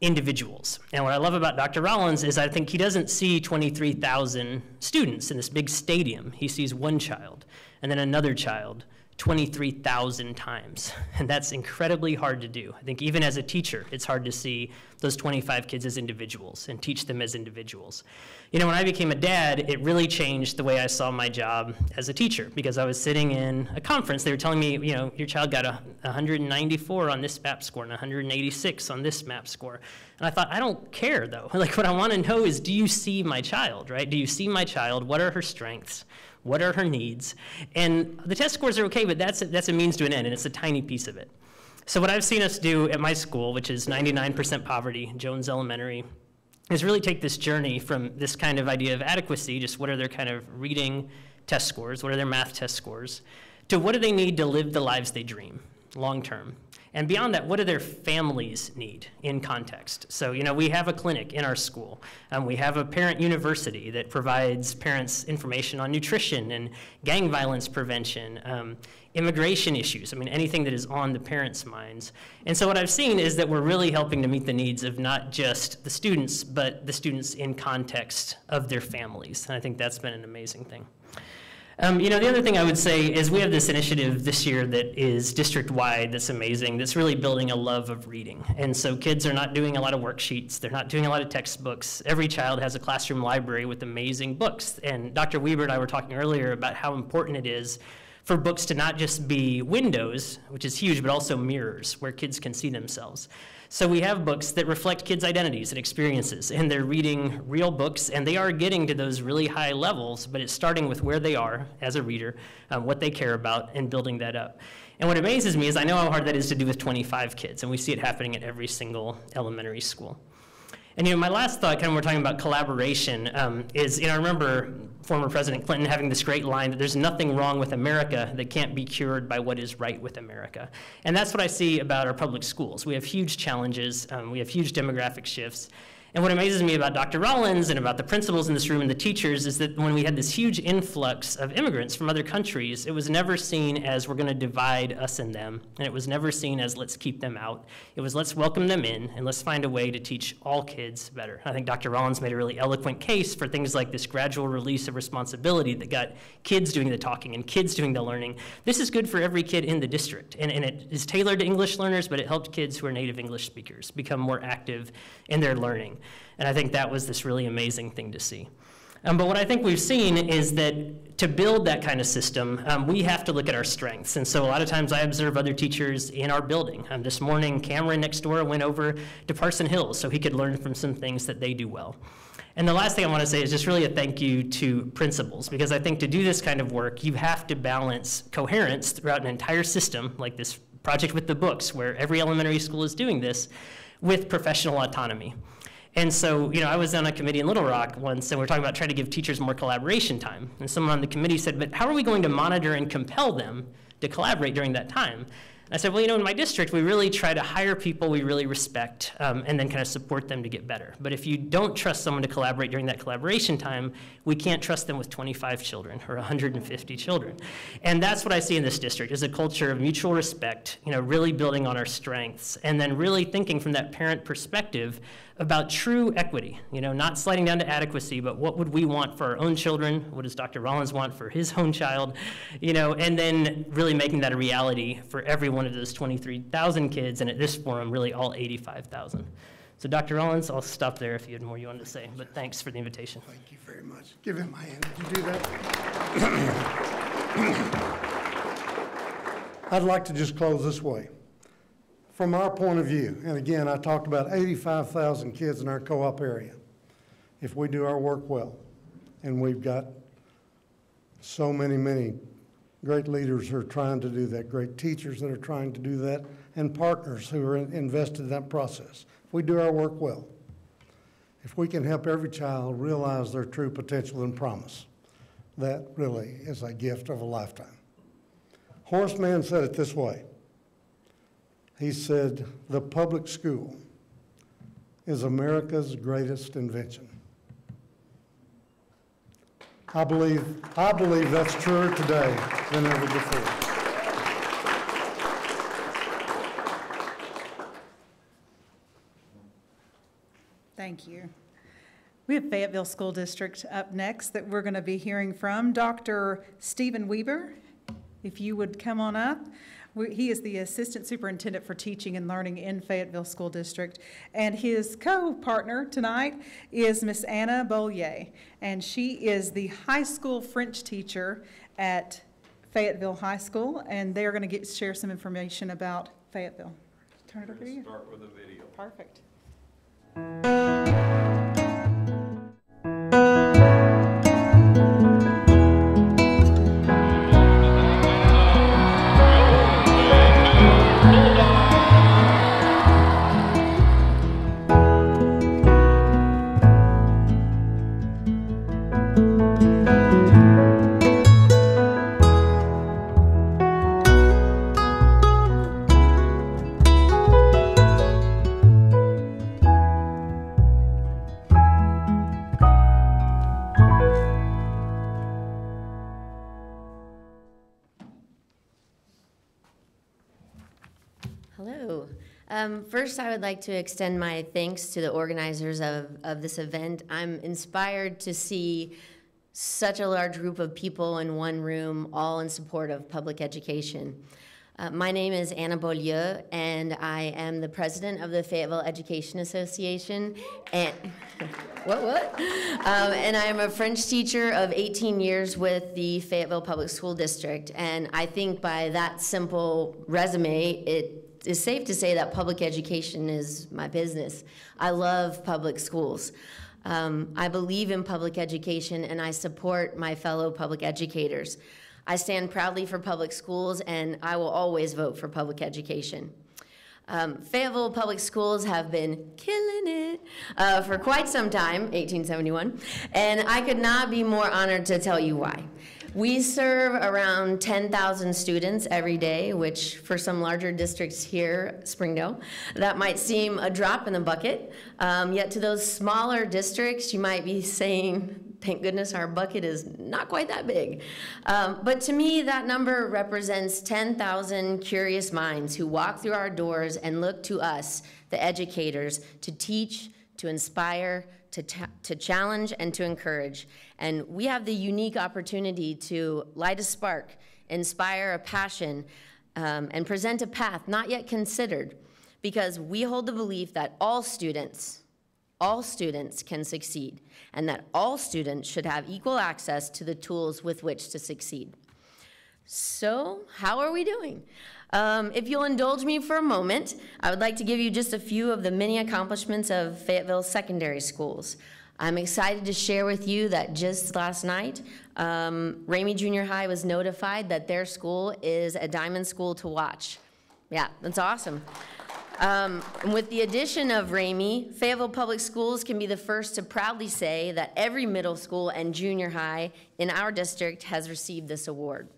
individuals. And what I love about Dr. Rollins is I think he doesn't see 23,000 students in this big stadium. He sees one child and then another child 23,000 times. (laughs) And that's incredibly hard to do. I think even as a teacher, it's hard to see those 25 kids as individuals and teach them as individuals. You know, when I became a dad, it really changed the way I saw my job as a teacher because I was sitting in a conference. They were telling me, you know, your child got a 194 on this MAP score and 186 on this MAP score. And I thought, I don't care though. (laughs) Like, what I want to know is do you see my child, right? Do you see my child? What are her strengths? What are her needs? And the test scores are okay, but that's a, that's a means to an end, and it's a tiny piece of it. So what I've seen us do at my school, which is 99% poverty, Jones Elementary, is really take this journey from this kind of idea of adequacy, just what are their kind of reading test scores, what are their math test scores, to what do they need to live the lives they dream long term. And beyond that, what do their families need in context? So, you know, we have a clinic in our school. Um, we have a parent university that provides parents information on nutrition and gang violence prevention, um, immigration issues. I mean, anything that is on the parents' minds. And so, what I've seen is that we're really helping to meet the needs of not just the students, but the students in context of their families. And I think that's been an amazing thing. Um, you know, the other thing I would say is we have this initiative this year that is district-wide that's amazing, that's really building a love of reading. And so kids are not doing a lot of worksheets, they're not doing a lot of textbooks. Every child has a classroom library with amazing books. And Dr. Weber and I were talking earlier about how important it is for books to not just be windows, which is huge, but also mirrors where kids can see themselves. So we have books that reflect kids' identities and experiences, and they're reading real books, and they are getting to those really high levels, but it's starting with where they are as a reader, um, what they care about, and building that up. And what amazes me is I know how hard that is to do with 25 kids, and we see it happening at every single elementary school. And you know, my last thought, kind of, we're talking about collaboration, um, is you know, I remember former President Clinton having this great line that there's nothing wrong with America that can't be cured by what is right with America. And that's what I see about our public schools. We have huge challenges, um, we have huge demographic shifts, and what amazes me about Dr. Rollins and about the principals in this room and the teachers is that when we had this huge influx of immigrants from other countries, it was never seen as we're going to divide us and them, and it was never seen as let's keep them out. It was let's welcome them in and let's find a way to teach all kids better. I think Dr. Rollins made a really eloquent case for things like this gradual release of responsibility that got kids doing the talking and kids doing the learning. This is good for every kid in the district, and, and it is tailored to English learners, but it helped kids who are native English speakers become more active in their learning. And I think that was this really amazing thing to see. Um, but what I think we've seen is that to build that kind of system, um, we have to look at our strengths. And so a lot of times I observe other teachers in our building. Um, this morning, Cameron next door went over to Parson Hills so he could learn from some things that they do well. And the last thing I want to say is just really a thank you to principals, because I think to do this kind of work, you have to balance coherence throughout an entire system, like this project with the books, where every elementary school is doing this, with professional autonomy. And so, you know, I was on a committee in Little Rock once, and we were talking about trying to give teachers more collaboration time. And someone on the committee said, but how are we going to monitor and compel them to collaborate during that time? I said, well, you know, in my district, we really try to hire people we really respect um, and then kind of support them to get better. But if you don't trust someone to collaborate during that collaboration time, we can't trust them with 25 children or 150 children. And that's what I see in this district is a culture of mutual respect, you know, really building on our strengths and then really thinking from that parent perspective about true equity, you know, not sliding down to adequacy, but what would we want for our own children? What does Dr. Rollins want for his own child? You know, and then really making that a reality for every one of those 23,000 kids, and at this forum, really all 85,000. So Dr. Rollins, I'll stop there if you had more you wanted to say, but thanks for the invitation. Thank you very much. Give him my hand. Did you do that? (coughs) I'd like to just close this way from our point of view, and again, I talked about 85,000 kids in our co-op area, if we do our work well, and we've got so many, many great leaders who are trying to do that, great teachers that are trying to do that, and partners who are in, invested in that process. If we do our work well, if we can help every child realize their true potential and promise, that really is a gift of a lifetime. Horace Mann said it this way. He said, the public school is America's greatest invention. I believe, I believe that's truer today than ever before. Thank you. We have Fayetteville School District up next that we're going to be hearing from. Dr. Stephen Weaver, if you would come on up. We- He is the Assistant Superintendent for Teaching and Learning in Fayetteville School District. And his co-partner tonight is Miss Anna Beaulieu. And she is the high school French teacher at Fayetteville High School. And they're going to get, share some information about Fayetteville. Turn it over to you. Start with a video. Perfect. Um, first, I would like to extend my thanks to the organizers of, of this event. I'm inspired to see such a large group of people in one room, all in support of public education. Uh, my name is Anna Beaulieu, and I am the president of the Fayetteville Education Association. And (laughs) what, what? Um, and I am a French teacher of 18 years with the Fayetteville Public School District. And I think by that simple resume, it is safe to say that public education is my business. I love public schools. Um, I believe in public education and I support my fellow public educators. I stand proudly for public schools and I will always vote for public education. Um, Fayetteville Public Schools have been killing it uh, for quite some time, 1871, and I could not be more honored to tell you why. We serve around 10,000 students every day, which for some larger districts here, Springdale, that might seem a drop in the bucket. Um, yet to those smaller districts, you might be saying, thank goodness our bucket is not quite that big. Um, but to me, that number represents 10,000 curious minds who walk through our doors and look to us, the educators, to teach, to inspire, to, to challenge, and to encourage. And we have the unique opportunity to light a spark, inspire a passion, um, and present a path not yet considered because we hold the belief that all students, all students can succeed, and that all students should have equal access to the tools with which to succeed. So, how are we doing? Um, if you'll indulge me for a moment, I would like to give you just a few of the many accomplishments of Fayetteville secondary schools. I'm excited to share with you that just last night, um, Ramey Junior High was notified that their school is a diamond school to watch. Yeah, that's awesome. Um, with the addition of Ramey, Fayetteville Public Schools can be the first to proudly say that every middle school and junior high in our district has received this award.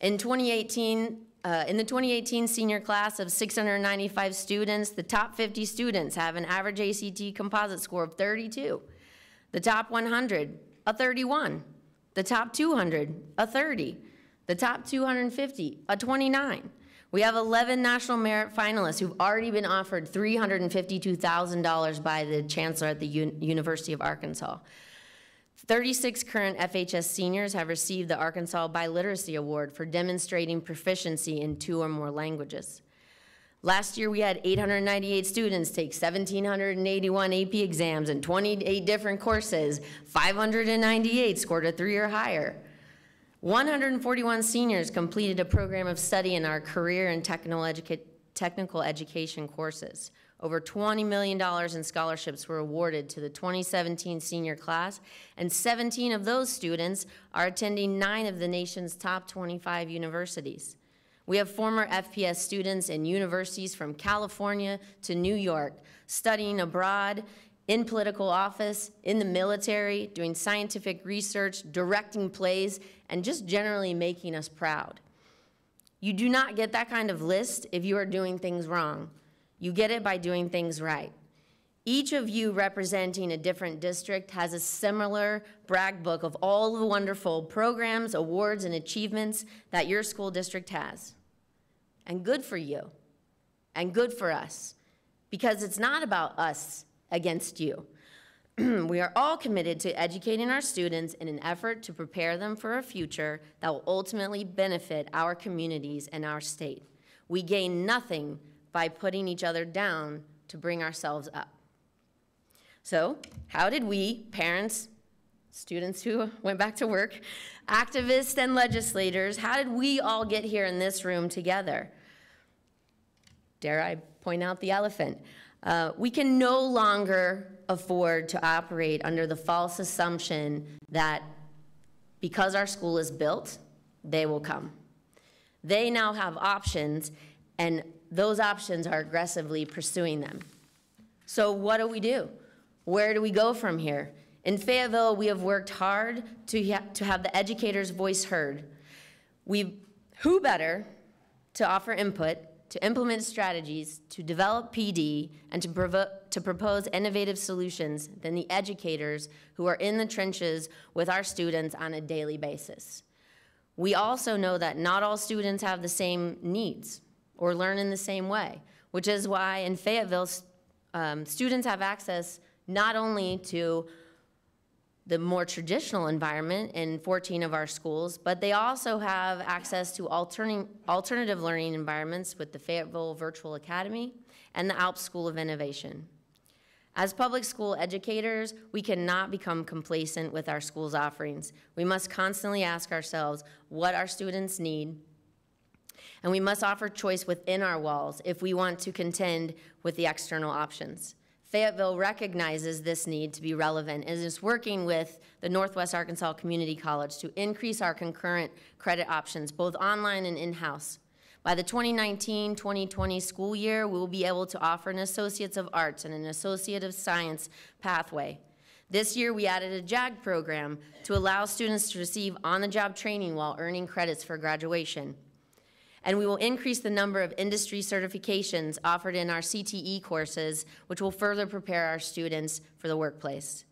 In 2018, uh, in the 2018 senior class of 695 students, the top 50 students have an average ACT composite score of 32. The top 100, a 31. The top 200, a 30. The top 250, a 29. We have 11 National Merit finalists who've already been offered $352,000 by the chancellor at the U University of Arkansas. 36 current FHS seniors have received the Arkansas Biliteracy Award for demonstrating proficiency in two or more languages. Last year, we had 898 students take 1,781 AP exams in 28 different courses. 598 scored a three or higher. 141 seniors completed a program of study in our career and technical, educa technical education courses. Over $20 million in scholarships were awarded to the 2017 senior class, and 17 of those students are attending nine of the nation's top 25 universities. We have former FPS students in universities from California to New York studying abroad in political office, in the military, doing scientific research, directing plays, and just generally making us proud. You do not get that kind of list if you are doing things wrong. You get it by doing things right. Each of you representing a different district has a similar brag book of all the wonderful programs, awards, and achievements that your school district has. And good for you, and good for us, because it's not about us against you. (clears throat) we are all committed to educating our students in an effort to prepare them for a future that will ultimately benefit our communities and our state. We gain nothing by putting each other down to bring ourselves up. So, how did we, parents, students who (laughs) went back to work, activists, and legislators, how did we all get here in this room together? Dare I point out the elephant? Uh, we can no longer afford to operate under the false assumption that because our school is built, they will come. They now have options, and those options are aggressively pursuing them. So, what do we do? Where do we go from here? In Fayetteville, we have worked hard to, ha to have the educator's voice heard. We, who better to offer input to implement strategies, to develop PD, and to, to, propose innovative solutions than the educators who are in the trenches with our students on a daily basis. We also know that not all students have the same needs or learn in the same way, which is why in Fayetteville, um, students have access not only to the more traditional environment in 14 of our schools, but they also have access to alternative learning environments with the Fayetteville Virtual Academy and the Alps School of Innovation. As public school educators, we cannot become complacent with our school's offerings. We must constantly ask ourselves what our students need, and we must offer choice within our walls if we want to contend with the external options. Fayetteville recognizes this need to be relevant and is working with the Northwest Arkansas Community College to increase our concurrent credit options, both online and in-house. By the 2019-2020 school year, we will be able to offer an Associates of Arts and an Associate of Science pathway. This year, we added a JAG program to allow students to receive on-the-job training while earning credits for graduation and we will increase the number of industry certifications offered in our CTE courses, which will further prepare our students for the workplace.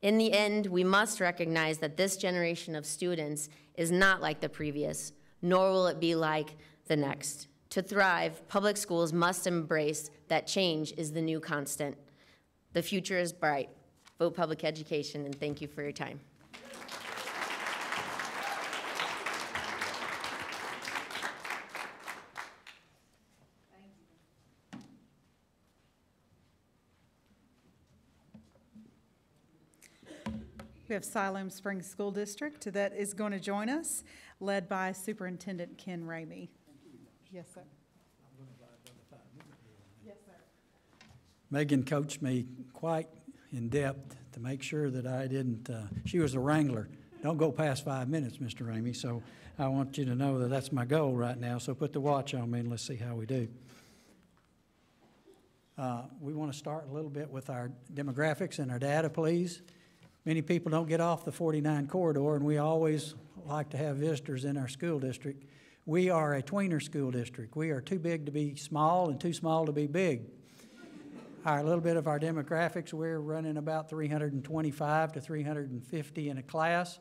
In the end, we must recognize that this generation of students is not like the previous, nor will it be like the next. To thrive, public schools must embrace that change is the new constant. The future is bright. Vote public education, and thank you for your time. We have Siloam Springs School District that is going to join us, led by Superintendent Ken Ramey. Yes, sir. Yes, sir. Megan coached me quite in depth to make sure that I didn't, uh, she was a wrangler. Don't go past five minutes, Mr. Ramey. So I want you to know that that's my goal right now. So put the watch on me and let's see how we do. Uh, we want to start a little bit with our demographics and our data, please. Many people don't get off the 49 corridor, and we always like to have visitors in our school district. We are a tweener school district. We are too big to be small and too small to be big. Our little bit of our demographics, we're running about 325 to 350 in a class.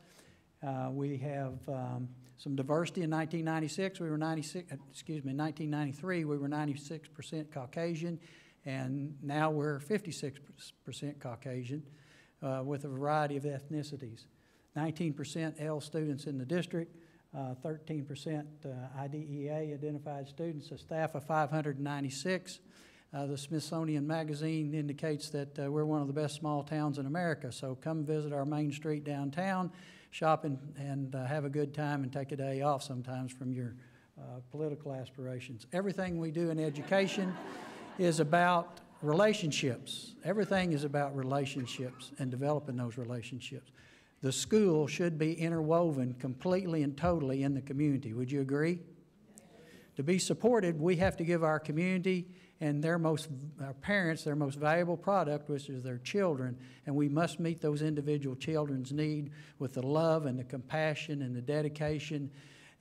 Uh, we have um, some diversity in 1996. We were 96, excuse me, 1993, we were 96% Caucasian, and now we're 56% Caucasian uh, with a variety of ethnicities. 19% L students in the district, 13% uh, uh IDEA identified students, a staff of 596. Uh, the Smithsonian Magazine indicates that we're one of the best small towns in America, so come visit our main street downtown, shop and, and have a good time and take a day off sometimes from your political aspirations. Everything we do in education is about relationships. Everything is about relationships and developing those relationships. The school should be interwoven completely and totally in the community. Would you agree? To be supported, we have to give our community and their most, our parents, their most valuable product, which is their children, and we must meet those individual children's need with the love and the compassion and the dedication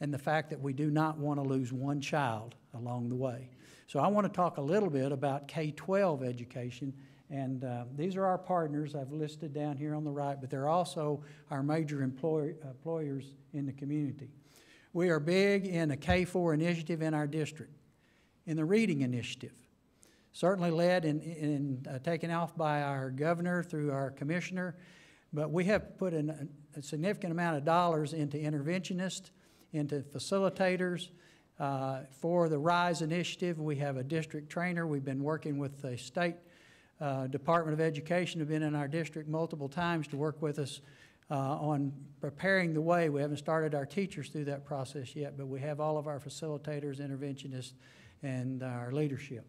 and the fact that we do not want to lose one child along the way. So I want to talk a little bit about K-12 education, and uh, these are our partners I've listed down here on the right, but they're also our major employer, employers in the community. We are big in a K-4 initiative in our district, in the reading initiative certainly led and in, uh, taken off by our governor through our commissioner, but we have put an, a significant amount of dollars into interventionists, into facilitators. Uh, for the RISE initiative, we have a district trainer. We've been working with the state uh, Department of Education, have been in our district multiple times to work with us uh, on preparing the way. We haven't started our teachers through that process yet, but we have all of our facilitators, interventionists, and our leadership.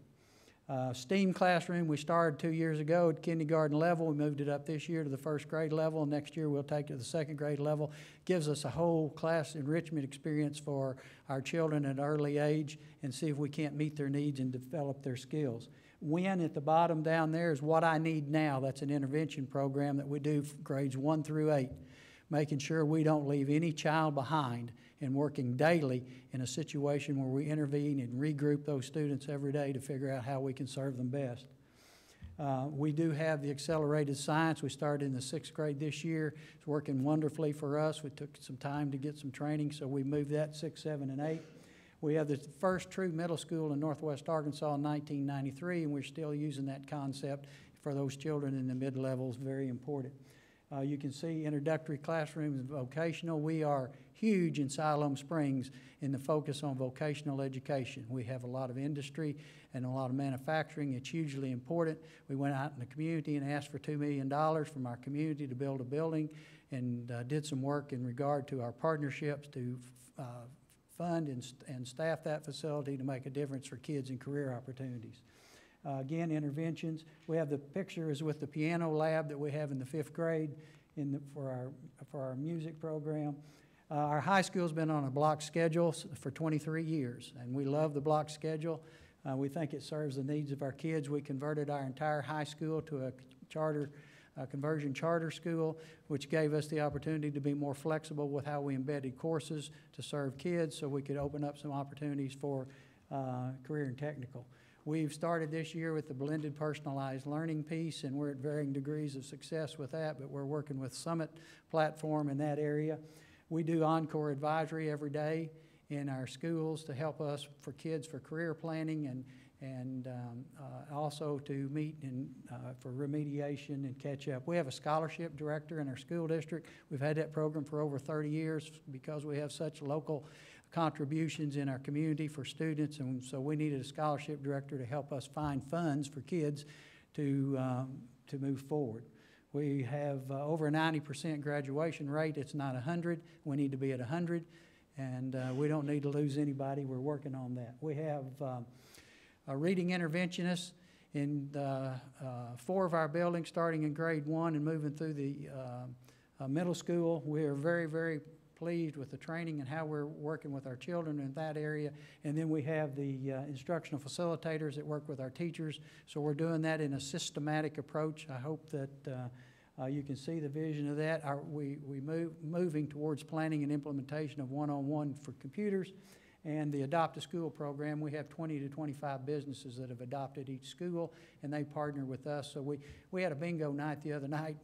Uh, STEAM classroom, we started two years ago at kindergarten level. We moved it up this year to the first grade level. Next year, we'll take it to the second grade level. Gives us a whole class enrichment experience for our children at early age and see if we can't meet their needs and develop their skills. When at the bottom down there is what I need now. That's an intervention program that we do grades one through eight, making sure we don't leave any child behind and working daily in a situation where we intervene and regroup those students every day to figure out how we can serve them best. Uh, we do have the accelerated science. We started in the sixth grade this year. It's working wonderfully for us. We took some time to get some training, so we moved that six, seven, and eight. We have the first true middle school in northwest Arkansas in 1993, and we're still using that concept for those children in the mid levels. Very important. Uh, you can see introductory classrooms, vocational. We are huge in Siloam Springs in the focus on vocational education. We have a lot of industry and a lot of manufacturing. It's hugely important. We went out in the community and asked for $2 million from our community to build a building and uh, did some work in regard to our partnerships to uh, fund and, and staff that facility to make a difference for kids and career opportunities. Uh, again, interventions. We have the picture is with the piano lab that we have in the fifth grade in the, for, our, for our music program. Uh, our high school's been on a block schedule for 23 years, and we love the block schedule. Uh, we think it serves the needs of our kids. We converted our entire high school to a charter, a conversion charter school, which gave us the opportunity to be more flexible with how we embedded courses to serve kids so we could open up some opportunities for uh, career and technical. We've started this year with the blended personalized learning piece, and we're at varying degrees of success with that, but we're working with Summit platform in that area. We do encore advisory every day in our schools to help us for kids for career planning and, and um, uh, also to meet in, uh, for remediation and catch up. We have a scholarship director in our school district. We've had that program for over 30 years because we have such local contributions in our community for students, and so we needed a scholarship director to help us find funds for kids to, um, to move forward. We have uh, over a 90% graduation rate. It's not 100. We need to be at 100, and uh, we don't need to lose anybody. We're working on that. We have um, a reading interventionist in uh, uh, four of our buildings, starting in grade one and moving through the uh, uh, middle school. We are very, very pleased with the training and how we're working with our children in that area. And then we have the uh, instructional facilitators that work with our teachers. So we're doing that in a systematic approach. I hope that uh, uh, you can see the vision of that. Our, we we move moving towards planning and implementation of one-on-one for computers. And the Adopt a School program, we have 20 to 25 businesses that have adopted each school, and they partner with us. So we, we had a bingo night the other night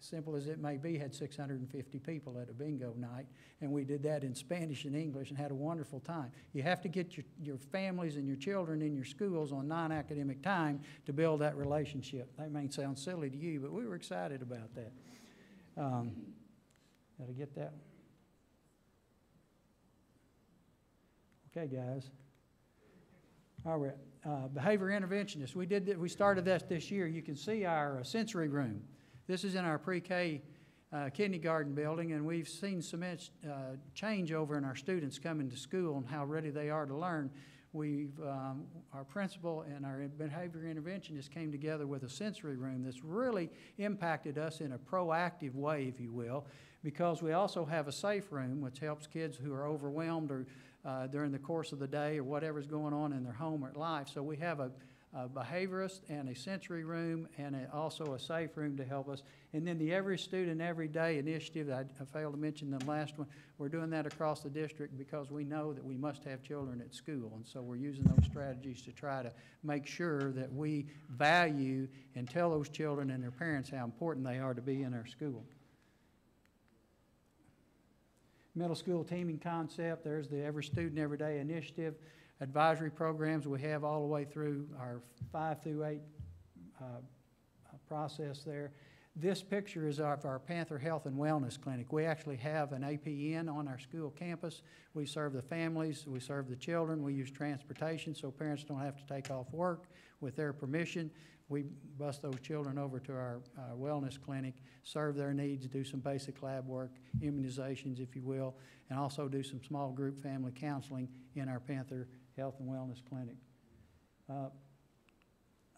simple as it may be, had 650 people at a bingo night, and we did that in Spanish and English and had a wonderful time. You have to get your, your families and your children in your schools on non-academic time to build that relationship. That may sound silly to you, but we were excited about that. Um, got to get that. Okay, guys. All right. Uh, behavior interventionists. We did. We started that this year. You can see our uh, sensory room. This is in our pre-K uh, kindergarten building, and we've seen some uh, change over in our students coming to school and how ready they are to learn. We've, um, our principal and our behavior interventionist came together with a sensory room that's really impacted us in a proactive way, if you will, because we also have a safe room, which helps kids who are overwhelmed or uh, during the course of the day or whatever's going on in their home or life. So we have a, a behaviorist and a sensory room and a, also a safe room to help us. And then the Every Student Every Day initiative, I, I failed to mention the last one, we're doing that across the district because we know that we must have children at school. And so we're using those strategies to try to make sure that we value and tell those children and their parents how important they are to be in our school. Middle school teaming concept, there's the Every Student Every Day initiative. Advisory programs we have all the way through our five through eight uh, uh, process there. This picture is of our Panther Health and Wellness Clinic. We actually have an APN on our school campus. We serve the families, we serve the children, we use transportation so parents don't have to take off work with their permission. We bus those children over to our uh, wellness clinic, serve their needs, do some basic lab work, immunizations, if you will, and also do some small group family counseling in our Panther Health and Wellness Clinic. Uh,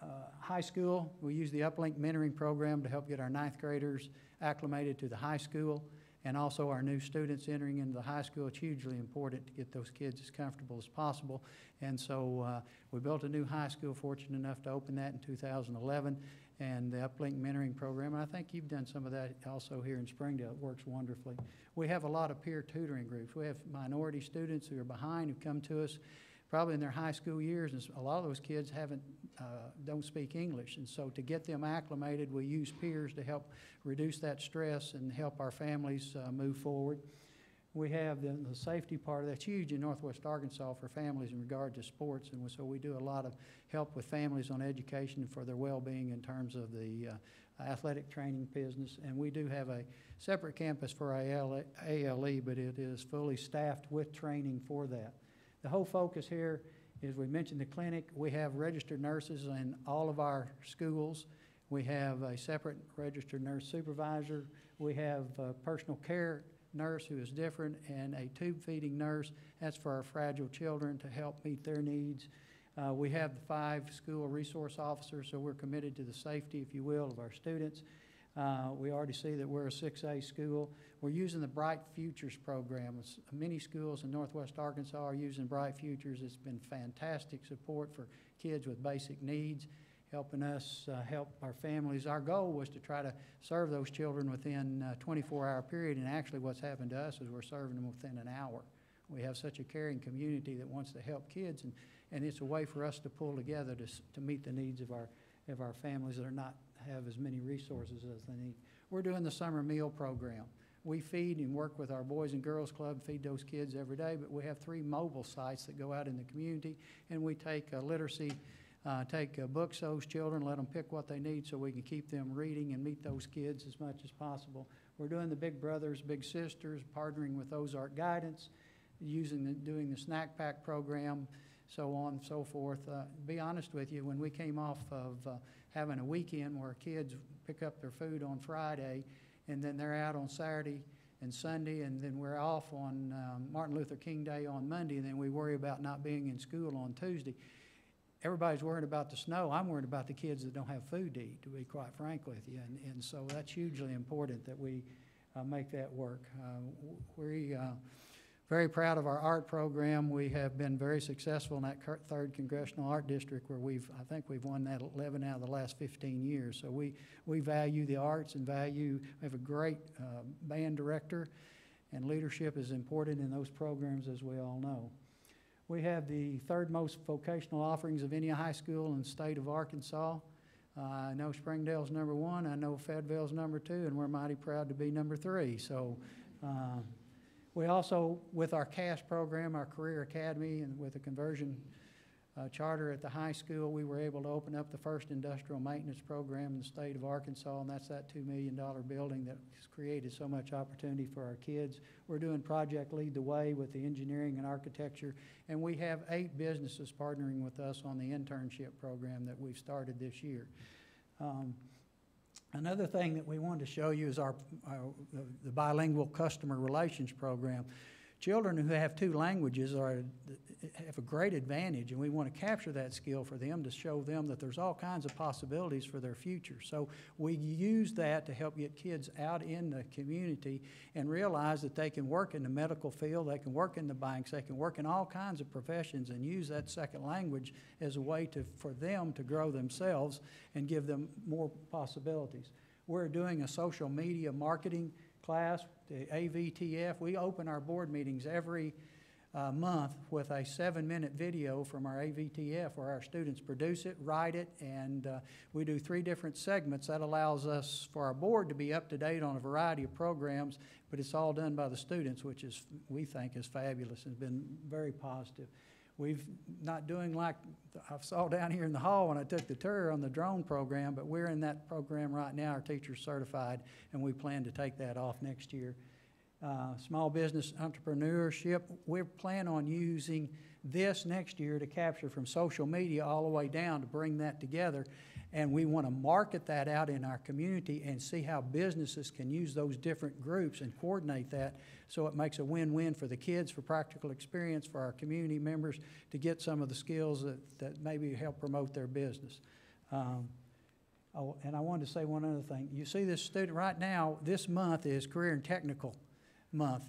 uh, high school, we use the Uplink mentoring program to help get our ninth graders acclimated to the high school and also our new students entering into the high school. It's hugely important to get those kids as comfortable as possible. And so uh, we built a new high school, fortunate enough to open that in 2011, and the Uplink mentoring program. And I think you've done some of that also here in Springdale. It works wonderfully. We have a lot of peer tutoring groups. We have minority students who are behind who come to us probably in their high school years, and a lot of those kids haven't, uh, don't speak English. And so to get them acclimated, we use peers to help reduce that stress and help our families uh, move forward. We have the, the safety part that's huge in Northwest Arkansas for families in regard to sports, and so we do a lot of help with families on education for their well-being in terms of the uh, athletic training business. And we do have a separate campus for ALE, ALE, but it is fully staffed with training for that. The whole focus here is we mentioned the clinic. We have registered nurses in all of our schools. We have a separate registered nurse supervisor. We have a personal care nurse who is different and a tube feeding nurse. That's for our fragile children to help meet their needs. Uh, we have the five school resource officers, so we're committed to the safety, if you will, of our students. Uh, we already see that we're a 6A school. We're using the Bright Futures program. Many schools in Northwest Arkansas are using Bright Futures. It's been fantastic support for kids with basic needs, helping us uh, help our families. Our goal was to try to serve those children within a 24-hour period, and actually what's happened to us is we're serving them within an hour. We have such a caring community that wants to help kids, and, and it's a way for us to pull together to, to meet the needs of our, of our families that are not have as many resources as they need. We're doing the summer meal program. We feed and work with our Boys and Girls Club, feed those kids every day, but we have three mobile sites that go out in the community, and we take uh, literacy, uh, take uh, books those children, let them pick what they need so we can keep them reading and meet those kids as much as possible. We're doing the Big Brothers, Big Sisters, partnering with Ozark Guidance, using the, doing the snack pack program, so on and so forth. Uh, be honest with you, when we came off of uh, having a weekend where kids pick up their food on Friday, and then they're out on Saturday and Sunday, and then we're off on um, Martin Luther King Day on Monday, and then we worry about not being in school on Tuesday. Everybody's worried about the snow. I'm worried about the kids that don't have food to eat, to be quite frank with you. And, and so that's hugely important that we uh, make that work. Uh, we uh, very proud of our art program. We have been very successful in that third congressional art district where we've, I think we've won that 11 out of the last 15 years. So we, we value the arts and value, we have a great uh, band director, and leadership is important in those programs, as we all know. We have the third most vocational offerings of any high school in the state of Arkansas. I know Springdale's number one, I know Fayetteville's number two, and we're mighty proud to be number three. So uh, we also, with our CAS program, our Career Academy, and with the conversion uh, charter at the high school, we were able to open up the first industrial maintenance program in the state of Arkansas, and that's that $2 million building that has created so much opportunity for our kids. We're doing Project Lead the Way with the engineering and architecture, and we have eight businesses partnering with us on the internship program that we've started this year. Um, Another thing that we wanted to show you is our, uh, our the bilingual customer relations program. Children who have two languages are, have a great advantage, and we want to capture that skill for them to show them that there's all kinds of possibilities for their future. So we use that to help get kids out in the community and realize that they can work in the medical field, they can work in the banks, they can work in all kinds of professions and use that second language as a way to, for them to grow themselves and give them more possibilities. We're doing a social media marketing class, the AVTF. We open our board meetings every uh, month with a seven-minute video from our AVTF where our students produce it, write it, and uh, we do three different segments. That allows us, for our board, to be up to date on a variety of programs, but it's all done by the students, which is, we think, is fabulous and been very positive. We've not doing like I saw down here in the hall when I took the tour on the drone program, but we're in that program right now. Our teacher's certified, and we plan to take that off next year. Uh, small business entrepreneurship, we plan on using this next year to capture from social media all the way down to bring that together. And we want to market that out in our community and see how businesses can use those different groups and coordinate that so it makes a win-win for the kids, for practical experience, for our community members to get some of the skills that, that maybe help promote their business. Um, oh, and I wanted to say one other thing. You see this student right now, this month is Career and Technical Month.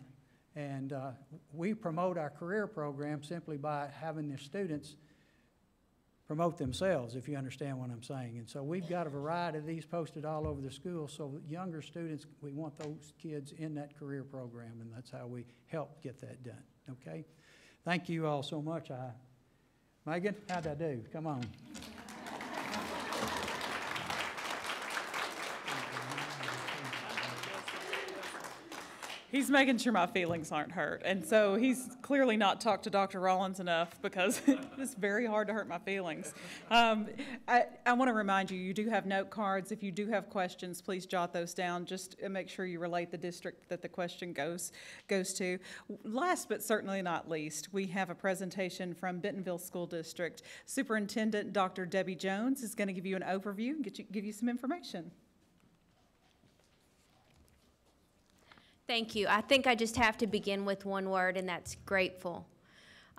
And uh, we promote our career program simply by having the students promote themselves, if you understand what I'm saying. And so we've got a variety of these posted all over the school. So younger students, we want those kids in that career program, and that's how we help get that done. Okay? Thank you all so much. I, Megan, how'd I do? Come on. He's making sure my feelings aren't hurt. And so he's clearly not talked to Dr. Rollins enough because (laughs) it's very hard to hurt my feelings. Um, I, I want to remind you, you do have note cards. If you do have questions, please jot those down. Just make sure you relate the district that the question goes, goes to. Last but certainly not least, we have a presentation from Bentonville School District. Superintendent Dr. Debbie Jones is going to give you an overview and get you, give you some information. Thank you. I think I just have to begin with one word, and that's grateful.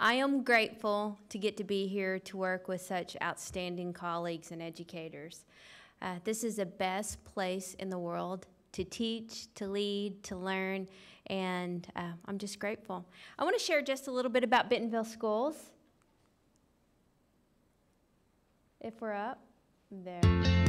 I am grateful to get to be here to work with such outstanding colleagues and educators. Uh, this is the best place in the world to teach, to lead, to learn, and uh, I'm just grateful. I want to share just a little bit about Bentonville Schools. If we're up, there.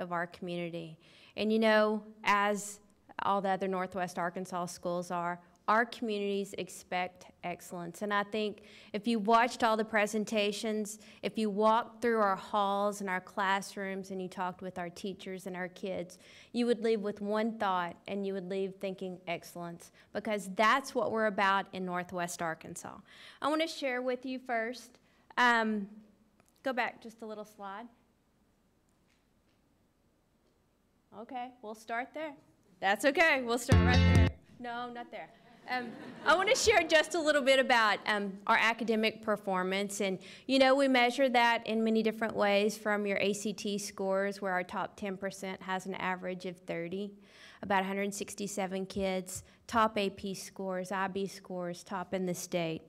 Of our community. And you know, as all the other Northwest Arkansas schools are, our communities expect excellence. And I think if you watched all the presentations, if you walked through our halls and our classrooms and you talked with our teachers and our kids, you would leave with one thought and you would leave thinking excellence because that's what we're about in Northwest Arkansas. I want to share with you first, um, go back just a little slide. Okay, we'll start there. That's okay, we'll start right there. No, not there. Um, I want to share just a little bit about um, our academic performance. And, you know, we measure that in many different ways from your ACT scores, where our top 10% has an average of 30, about 167 kids, top AP scores, IB scores, top in the state.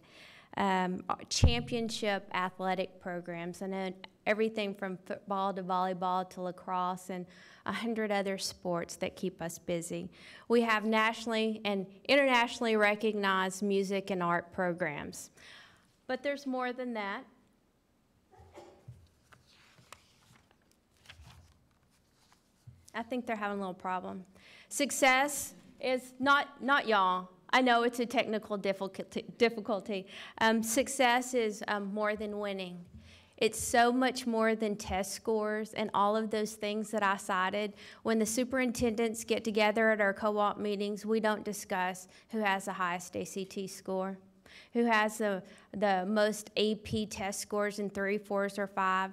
Um, championship athletic programs, and then everything from football to volleyball to lacrosse and a hundred other sports that keep us busy. We have nationally and internationally recognized music and art programs. But there's more than that. I think they're having a little problem. Success is not, not y'all. I know it's a technical difficulty. Um, success is um, more than winning. It's so much more than test scores and all of those things that I cited. When the superintendents get together at our co op meetings, we don't discuss who has the highest ACT score, who has the, the most AP test scores in three, fours, or five.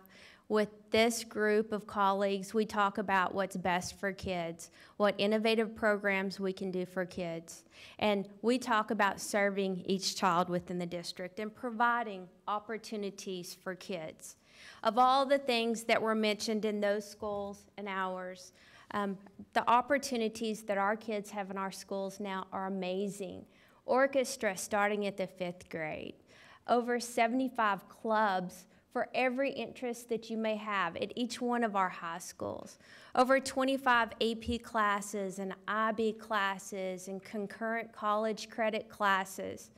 With this group of colleagues, we talk about what's best for kids, what innovative programs we can do for kids. And we talk about serving each child within the district and providing opportunities for kids. Of all the things that were mentioned in those schools and ours, um, the opportunities that our kids have in our schools now are amazing. Orchestra starting at the fifth grade, over 75 clubs for every interest that you may have at each one of our high schools. Over 25 AP classes and IB classes and concurrent college credit classes.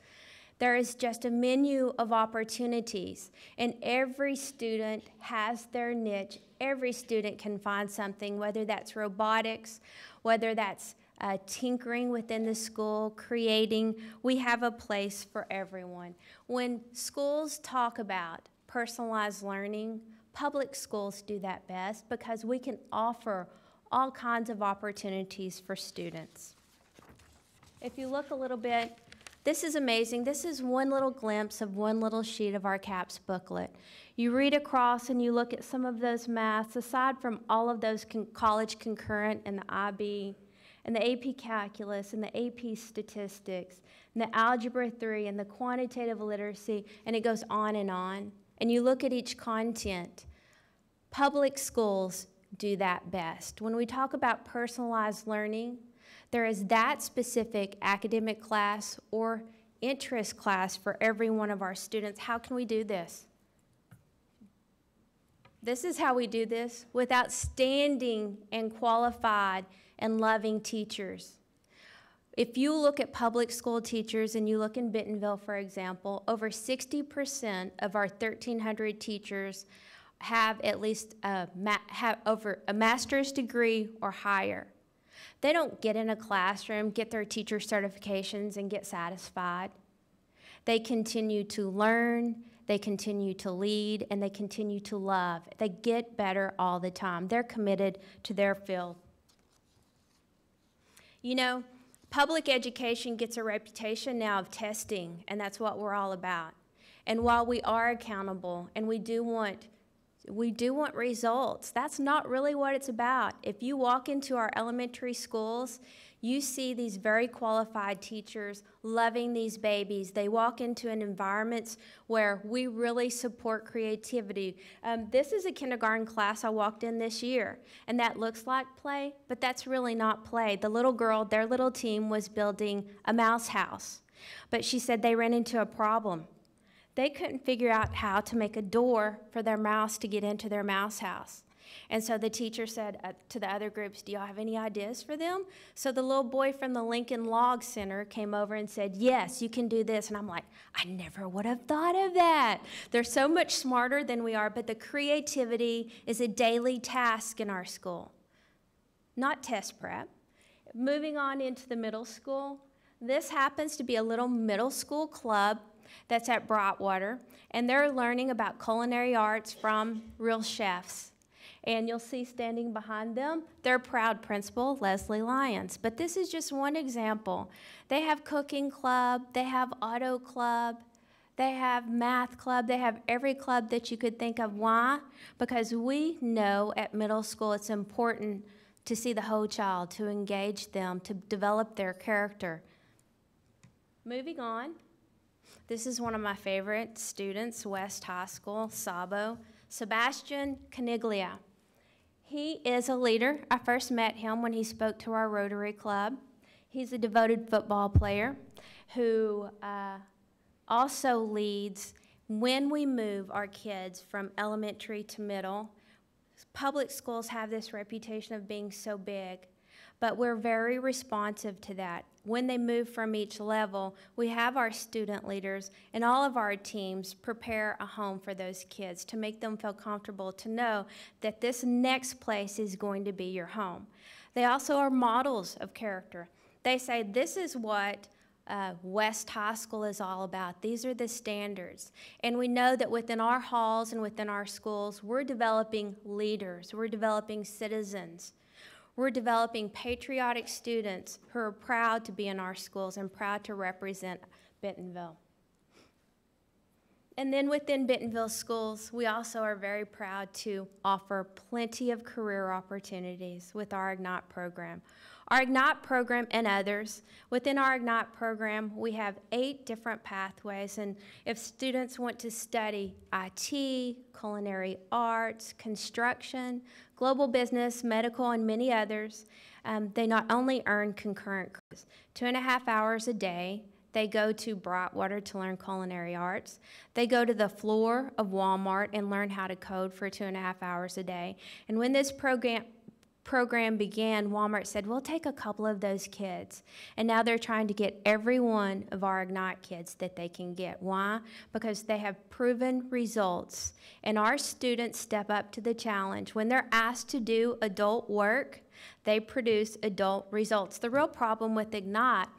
There is just a menu of opportunities, and every student has their niche. Every student can find something, whether that's robotics, whether that's uh, tinkering within the school, creating. We have a place for everyone. When schools talk about personalized learning, public schools do that best because we can offer all kinds of opportunities for students. If you look a little bit, this is amazing. This is one little glimpse of one little sheet of our CAPS booklet. You read across and you look at some of those maths, aside from all of those con college concurrent and the IB, and the AP Calculus, and the AP Statistics, and the Algebra 3, and the Quantitative Literacy, and it goes on and on and you look at each content, public schools do that best. When we talk about personalized learning, there is that specific academic class or interest class for every one of our students. How can we do this? This is how we do this with outstanding and qualified and loving teachers. If you look at public school teachers and you look in Bentonville, for example, over 60% of our 1,300 teachers have at least a, have over a master's degree or higher. They don't get in a classroom, get their teacher certifications, and get satisfied. They continue to learn, they continue to lead, and they continue to love. They get better all the time. They're committed to their field. You know, Public education gets a reputation now of testing, and that's what we're all about. And while we are accountable and we do want we do want results. That's not really what it's about. If you walk into our elementary schools, you see these very qualified teachers loving these babies. They walk into an environment where we really support creativity. Um, this is a kindergarten class I walked in this year, and that looks like play, but that's really not play. The little girl, their little team was building a mouse house, but she said they ran into a problem. They couldn't figure out how to make a door for their mouse to get into their mouse house. And so the teacher said uh, to the other groups, Do y'all have any ideas for them? So the little boy from the Lincoln Log Center came over and said, Yes, you can do this. And I'm like, I never would have thought of that. They're so much smarter than we are, but the creativity is a daily task in our school, not test prep. Moving on into the middle school, this happens to be a little middle school club that's at Brightwater, and they're learning about culinary arts from real chefs. And you'll see standing behind them their proud principal, Leslie Lyons. But this is just one example. They have cooking club, they have auto club, they have math club, they have every club that you could think of. Why? Because we know at middle school it's important to see the whole child, to engage them, to develop their character. Moving on, this is one of my favorite students, West High School, Sabo, Sebastian Caniglia. He is a leader. I first met him when he spoke to our Rotary Club. He's a devoted football player who uh, also leads when we move our kids from elementary to middle. Public schools have this reputation of being so big. But we're very responsive to that. When they move from each level, we have our student leaders and all of our teams prepare a home for those kids to make them feel comfortable to know that this next place is going to be your home. They also are models of character. They say, This is what uh, West High School is all about. These are the standards. And we know that within our halls and within our schools, we're developing leaders, we're developing citizens. We're developing patriotic students who are proud to be in our schools and proud to represent Bentonville. And then within Bentonville schools, we also are very proud to offer plenty of career opportunities with our Ignite program. Our Ignite program and others, within our Ignite program, we have eight different pathways. And if students want to study IT, culinary arts, construction, global business, medical, and many others, um, they not only earn concurrent two and a half hours a day, they go to Brightwater to learn culinary arts. They go to the floor of Walmart and learn how to code for two and a half hours a day. And when this program, program began, Walmart said, we'll take a couple of those kids. And now they're trying to get every one of our Ignite kids that they can get. Why? Because they have proven results. And our students step up to the challenge. When they're asked to do adult work, they produce adult results. The real problem with Ignite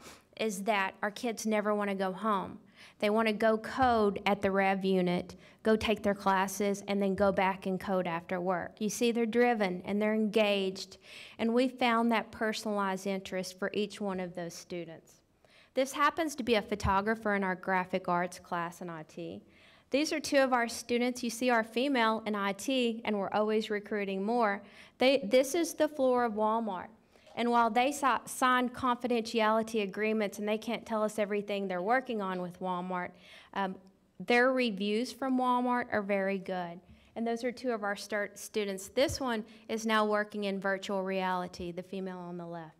is that our kids never want to go home. They want to go code at the Rev unit, go take their classes, and then go back and code after work. You see, they're driven and they're engaged, and we found that personalized interest for each one of those students. This happens to be a photographer in our graphic arts class in IT. These are two of our students. You see our female in IT, and we're always recruiting more. They, this is the floor of Walmart. And while they sign confidentiality agreements and they can't tell us everything they're working on with Walmart, um, their reviews from Walmart are very good. And those are two of our start students. This one is now working in virtual reality, the female on the left.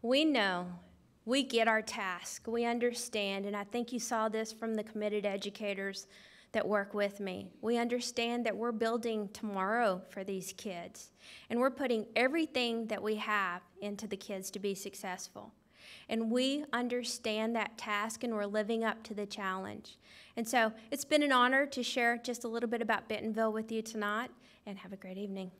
We know, we get our task, we understand, and I think you saw this from the committed educators that work with me. We understand that we're building tomorrow for these kids, and we're putting everything that we have into the kids to be successful. And we understand that task, and we're living up to the challenge. And so it's been an honor to share just a little bit about Bentonville with you tonight, and have a great evening.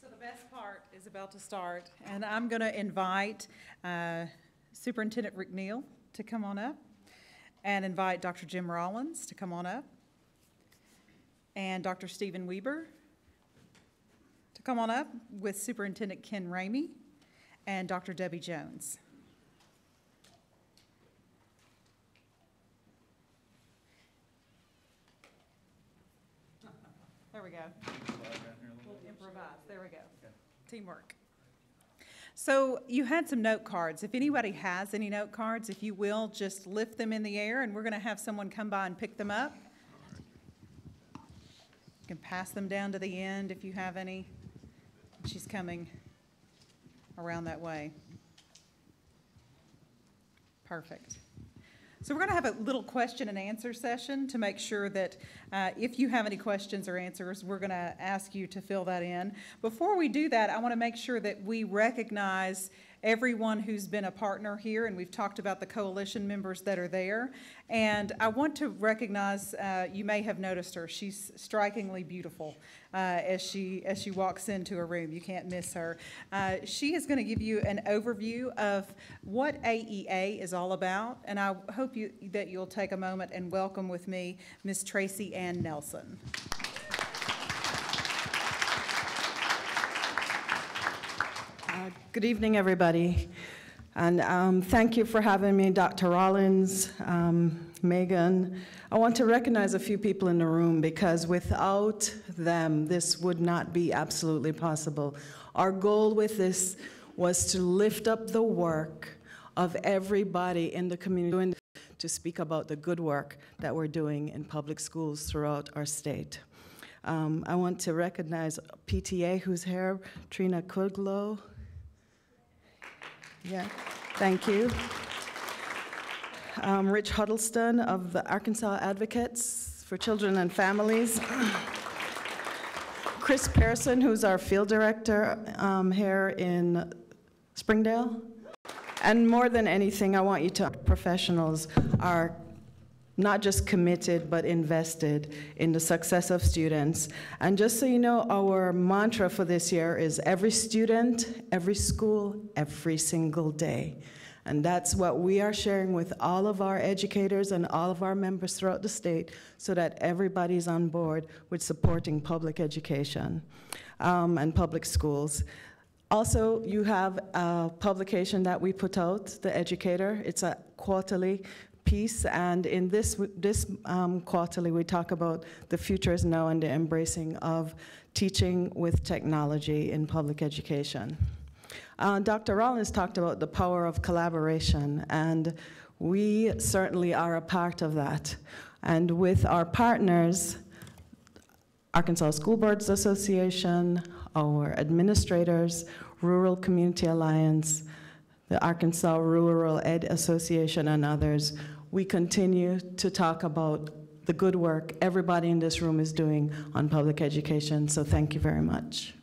So the best part is about to start, and I'm going to invite uh, Superintendent Rick Neal to come on up and invite Dr. Jim Rollins to come on up and Dr. Stephen Weber to come on up with Superintendent Ken Ramey and Dr. Debbie Jones. There we go. We'll improvise. There we go. Teamwork. So you had some note cards. If anybody has any note cards, if you will, just lift them in the air and we're going to have someone come by and pick them up. You can pass them down to the end if you have any. She's coming around that way. Perfect. So we're going to have a little question and answer session to make sure that uh, if you have any questions or answers, we're going to ask you to fill that in. Before we do that, I want to make sure that we recognize everyone who's been a partner here, and we've talked about the coalition members that are there. And I want to recognize, uh, you may have noticed her, she's strikingly beautiful uh, as, she, as she walks into a room. You can't miss her. Uh, she is going to give you an overview of what AEA is all about, and I hope you, that you'll take a moment and welcome with me Ms. Tracy Ann Nelson. Uh, good evening, everybody. And um, thank you for having me, Dr. Rollins, um, Megan. I want to recognize a few people in the room because without them, this would not be absolutely possible. Our goal with this was to lift up the work of everybody in the community to speak about the good work that we're doing in public schools throughout our state. Um, I want to recognize PTA who's here, Trina Kudlow, yeah, thank you. Um, Rich Huddleston of the Arkansas Advocates for Children and Families. Chris Pearson, who's our field director um, here in Springdale. And more than anything, I want you to, professionals are not just committed, but invested in the success of students. And just so you know, our mantra for this year is every student, every school, every single day. And that's what we are sharing with all of our educators and all of our members throughout the state so that everybody's on board with supporting public education um, and public schools. Also, you have a publication that we put out, The Educator. It's a quarterly piece, and in this, this um, quarterly, we talk about the future is now and the embracing of teaching with technology in public education. Uh, Dr. Rollins talked about the power of collaboration, and we certainly are a part of that. And with our partners, Arkansas School Boards Association, our administrators, Rural Community Alliance, the Arkansas Rural Ed Association, and others, we continue to talk about the good work everybody in this room is doing on public education. So thank you very much.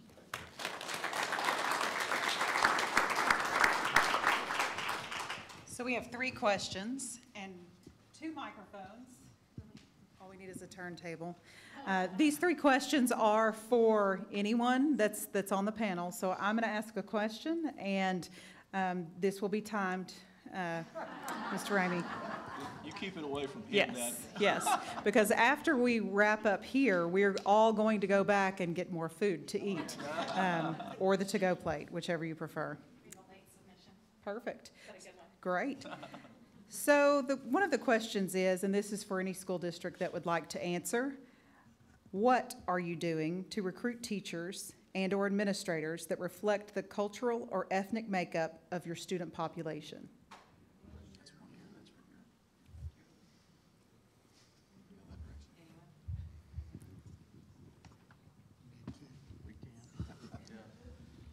So we have three questions and two microphones. All we need is a turntable. Uh, These three questions are for anyone that's, that's on the panel. So I'm going to ask a question, and um, this will be timed. Uh, Mr. Ramey? Keep it away from him Yes, then. yes, (laughs) because after we wrap up here, we're all going to go back and get more food to eat, um, or the to-go plate, whichever you prefer. Perfect. Great. So the, one of the questions is, and this is for any school district that would like to answer, what are you doing to recruit teachers and/or administrators that reflect the cultural or ethnic makeup of your student population?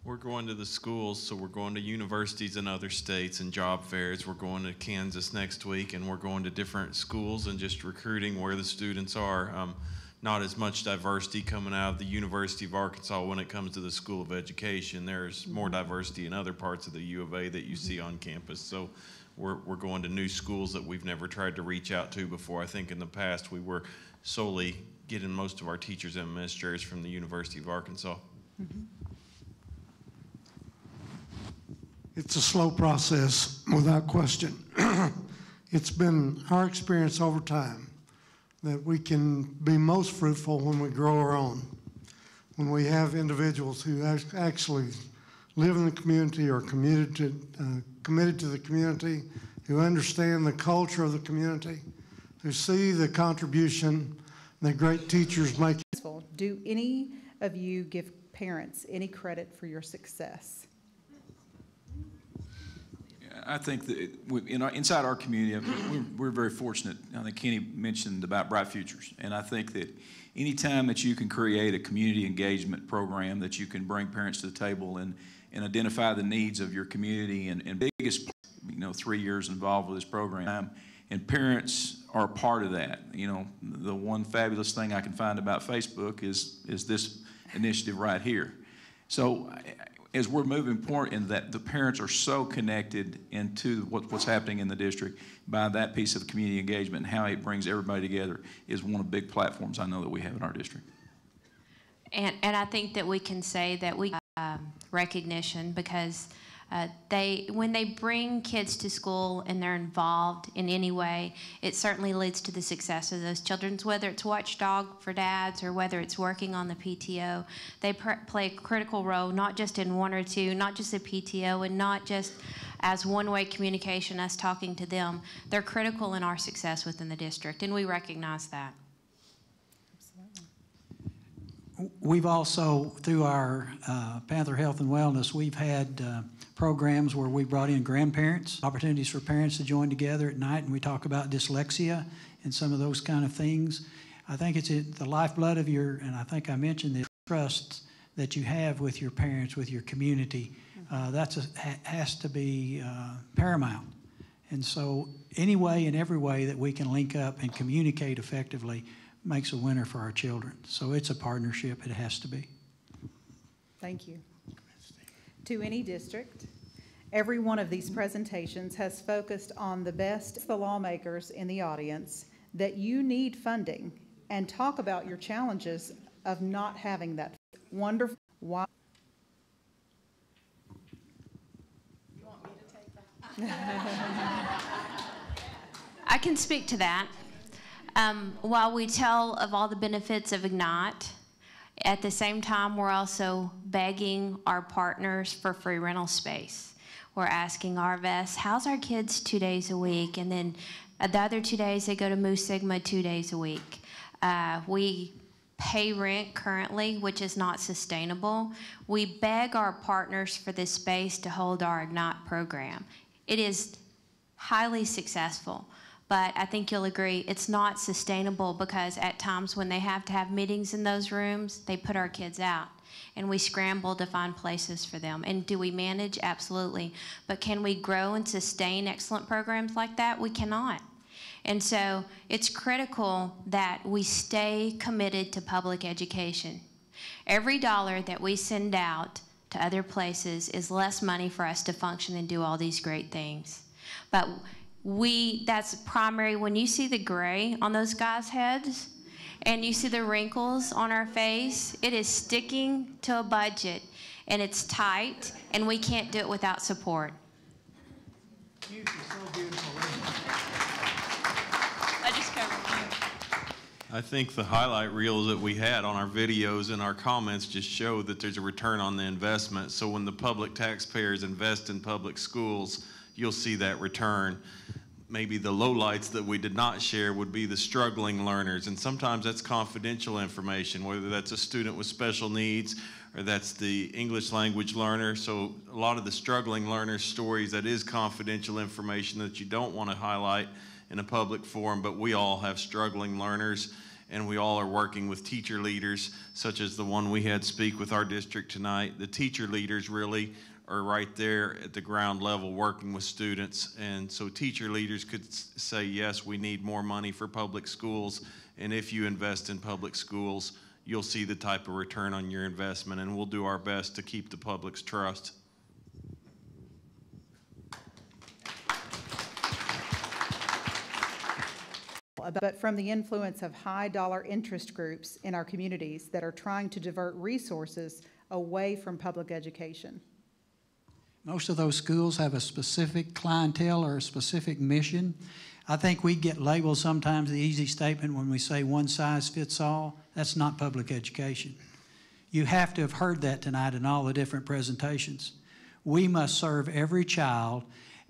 We're going to the schools, so we're going to universities in other states and job fairs. We're going to Kansas next week, and we're going to different schools and just recruiting where the students are. Um, not as much diversity coming out of the University of Arkansas when it comes to the School of Education. There's more mm-hmm. diversity in other parts of the U of A that you see mm-hmm. on campus. So we're, we're going to new schools that we've never tried to reach out to before. I think in the past we were solely getting most of our teachers and administrators from the University of Arkansas. Mm-hmm. It's a slow process, without question. (clears throat) It's been our experience over time that we can be most fruitful when we grow our own, when we have individuals who actually live in the community or committed to, uh, committed to the community, who understand the culture of the community, who see the contribution that great teachers make Do any of you give parents any credit for your success? I think that we- in our, inside our community, we're, we're very fortunate. I think Kenny mentioned about Bright Futures. And I think that anytime that you can create a community engagement program that you can bring parents to the table and, and identify the needs of your community and, and biggest, you know, three years involved with this program, and parents are a part of that. You know, the one fabulous thing I can find about Facebook is, is this initiative right here. So as we're moving forward in that, the parents are so connected into what, what's happening in the district by that piece of community engagement and how it brings everybody together is one of the big platforms I know that we have in our district. And, and I think that we can say that we um, recognition because uh, they when they bring kids to school and they're involved in any way, it certainly leads to the success of those children. Whether it's watchdog for dads or whether it's working on the PTO, they play a critical role not just in one or two, not just the PTO, and not just as one-way communication, us talking to them. They're critical in our success within the district, and we recognize that. We've also, through our uh, Panther Health and Wellness, we've had uh, programs where we brought in grandparents, opportunities for parents to join together at night, and we talk about dyslexia and some of those kind of things. I think it's the lifeblood of your, and I think I mentioned the trust that you have with your parents, with your community. Uh, That's, has to be uh, paramount. And so, any way and every way that we can link up and communicate effectively makes a winner for our children. So it's a partnership, it has to be. Thank you. To any district, every one of these presentations has focused on the best, the lawmakers in the audience, that you need funding and talk about your challenges of not having that. Wonderful. Why? (laughs) I can speak to that. Um, while we tell of all the benefits of Ignite, at the same time, we're also begging our partners for free rental space. We're asking our Arvest, how's our kids two days a week? And then uh, the other two days, they go to Mu Sigma two days a week. Uh, we pay rent currently, which is not sustainable. We beg our partners for this space to hold our Ignite program. It is highly successful, but I think you'll agree it's not sustainable because at times when they have to have meetings in those rooms, they put our kids out and we scramble to find places for them. And do we manage? Absolutely. But can we grow and sustain excellent programs like that? We cannot. And so it's critical that we stay committed to public education. Every dollar that we send out to other places is less money for us to function and do all these great things. But we, that's primary. When you see the gray on those guys' heads and you see the wrinkles on our face, it is sticking to a budget and it's tight and we can't do it without support. I just I think the highlight reels that we had on our videos and our comments just show that there's a return on the investment. So when the public taxpayers invest in public schools, you'll see that return. Maybe the lowlights that we did not share would be the struggling learners. And sometimes that's confidential information, whether that's a student with special needs or that's the English language learner. So a lot of the struggling learner stories, that is confidential information that you don't want to highlight in a public forum, but we all have struggling learners and we all are working with teacher leaders such as the one we had speak with our district tonight. The teacher leaders really are right there at the ground level working with students. And so teacher leaders could say, yes, we need more money for public schools. And if you invest in public schools, you'll see the type of return on your investment. And we'll do our best to keep the public's trust. but from the influence of high dollar interest groups in our communities that are trying to divert resources away from public education. Most of those schools have a specific clientele or a specific mission. I think we get labeled sometimes the easy statement when we say one size fits all. That's not public education. You have to have heard that tonight in all the different presentations. We must serve every child,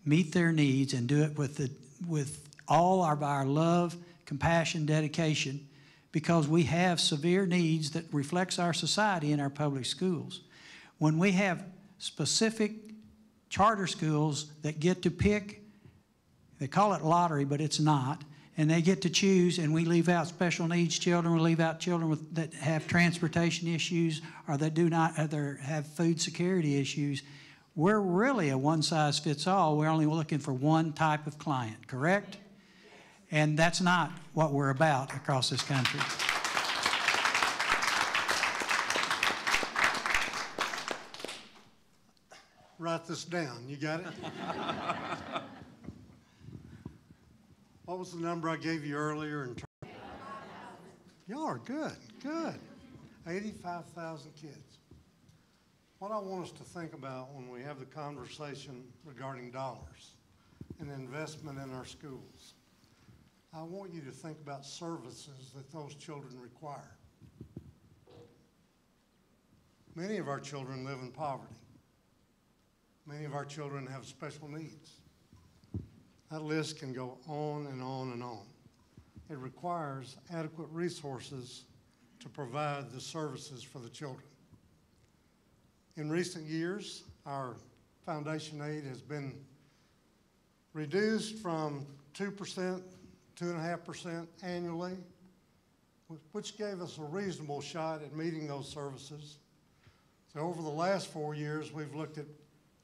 meet their needs, and do it with, the, with all of our love, compassion, dedication, because we have severe needs that reflects our society in our public schools. When we have specific charter schools that get to pick, they call it lottery, but it's not, and they get to choose, and we leave out special needs children, we leave out children with, that have transportation issues or that do not uh, other have food security issues. We're really a one size fits all. We're only looking for one type of client, correct? And that's not what we're about across this country. Write this down. You got it? what was the number I gave you earlier? In ter- Y'all are good, good. 85,000 kids. What I want us to think about when we have the conversation regarding dollars and investment in our schools, I want you to think about services that those children require. Many of our children live in poverty. Many of our children have special needs. That list can go on and on and on. It requires adequate resources to provide the services for the children. In recent years, our foundation aid has been reduced from 2%, 2.5% annually, which gave us a reasonable shot at meeting those services. So over the last four years, we've looked at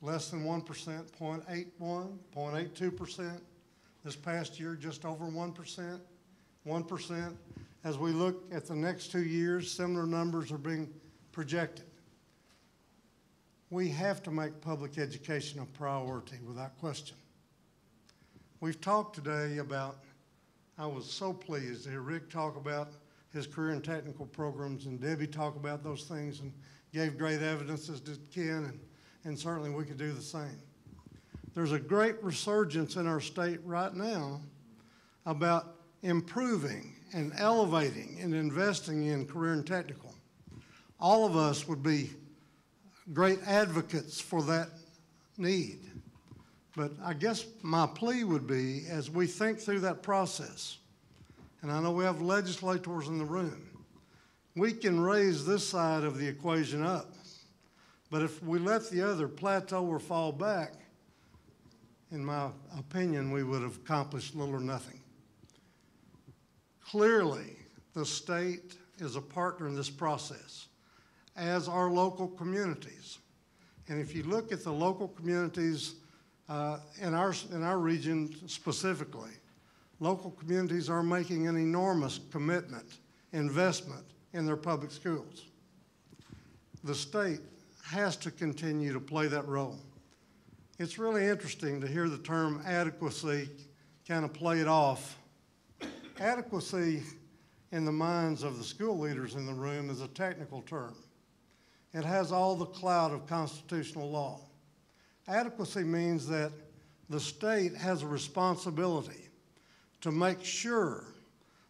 less than 1%, 0.81, 0.82%. This past year, just over 1%, 1%, As we look at the next two years, similar numbers are being projected. We have to make public education a priority without question. We've talked today about, I was so pleased to hear Rick talk about his career and technical programs and Debbie talk about those things and gave great evidence as did Ken, and, and certainly we could do the same. There's a great resurgence in our state right now about improving and elevating and investing in career and technical. All of us would be great advocates for that need. But I guess my plea would be as we think through that process, and I know we have legislators in the room, we can raise this side of the equation up. But if we let the other plateau or fall back, in my opinion, we would have accomplished little or nothing. Clearly, the state is a partner in this process, as are local communities. And if you look at the local communities uh, in, our, in our region specifically, local communities are making an enormous commitment, investment in their public schools. The state has to continue to play that role. It's really interesting to hear the term adequacy kind of played off. Adequacy in the minds of the school leaders in the room is a technical term. It has all the cloud of constitutional law. Adequacy means that the state has a responsibility to make sure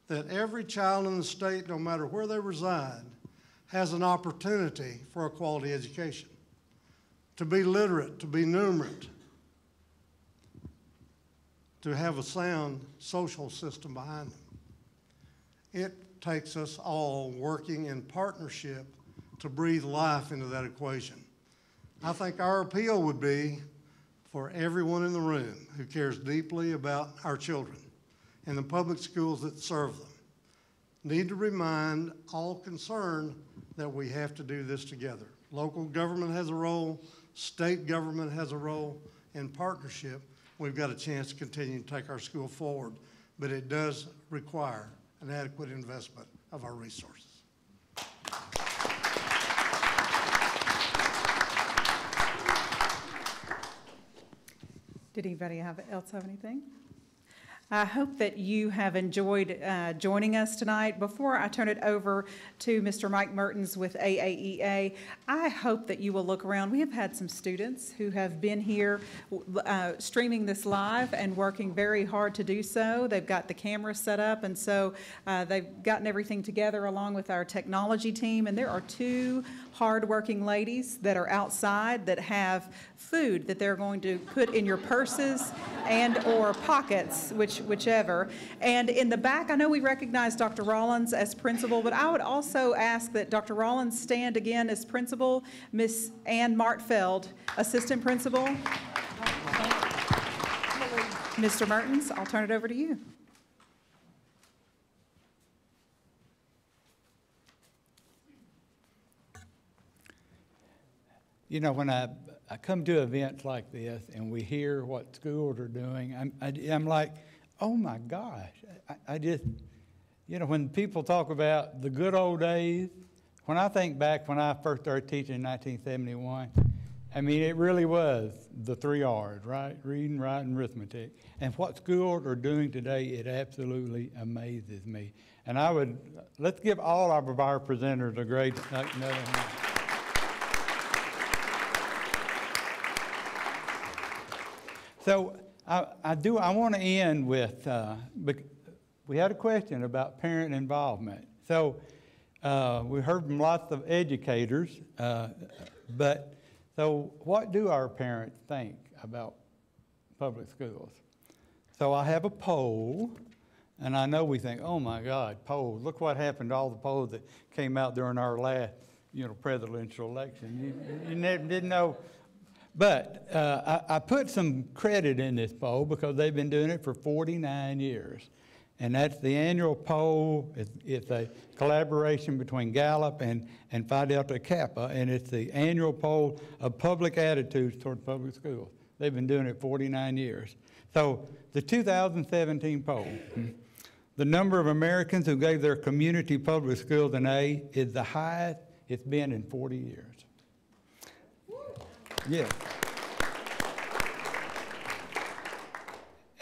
that every child in the state, no matter where they reside, has an opportunity for a quality education, to be literate, to be numerate, to have a sound social system behind them. It takes us all working in partnership to breathe life into that equation. I think our appeal would be for everyone in the room who cares deeply about our children and the public schools that serve them, need to remind all concerned that we have to do this together. Local government has a role, state government has a role. In partnership, we've got a chance to continue to take our school forward, but it does require an adequate investment of our resources. Did anybody have, else have anything? I hope that you have enjoyed uh, joining us tonight. Before I turn it over to Mr. Mike Mertens with AAEA, I hope that you will look around. We have had some students who have been here uh, streaming this live and working very hard to do so. They've got the camera set up, and so uh, they've gotten everything together along with our technology team. And there are two hardworking ladies that are outside that have food that they're going to put in your purses and or pockets, which whichever. And in the back, I know we recognize Dr. Rollins as principal, but I would also ask that Dr. Rollins stand again as principal, Miss Ann Martfeld, assistant principal. Mr. Mertens, I'll turn it over to you. You know, when I, I come to events like this and we hear what schools are doing, I'm, I, am i am like, oh my gosh, I, I just, you know, when people talk about the good old days, when I think back when I first started teaching in 1971, I mean, it really was the three R's, right? Reading, writing, arithmetic. And what schools are doing today, it absolutely amazes me. And I would, let's give all of our presenters a great another So I, I do. I want to end with. Uh, we had a question about parent involvement. So uh, we heard from lots of educators, uh, but so what do our parents think about public schools? So I have a poll, and I know we think, oh my God, polls! Look what happened to all the polls that came out during our last, you know, presidential election. You, you didn't know but uh, I, I, put some credit in this poll because they've been doing it for 49 years. And that's the annual poll. It's, it's a collaboration between Gallup and, and Phi Delta Kappa, and it's the annual poll of public attitudes toward public schools. They've been doing it 49 years. So the 2017 poll, The number of Americans who gave their community public schools an A is the highest it's been in 40 years. Yes.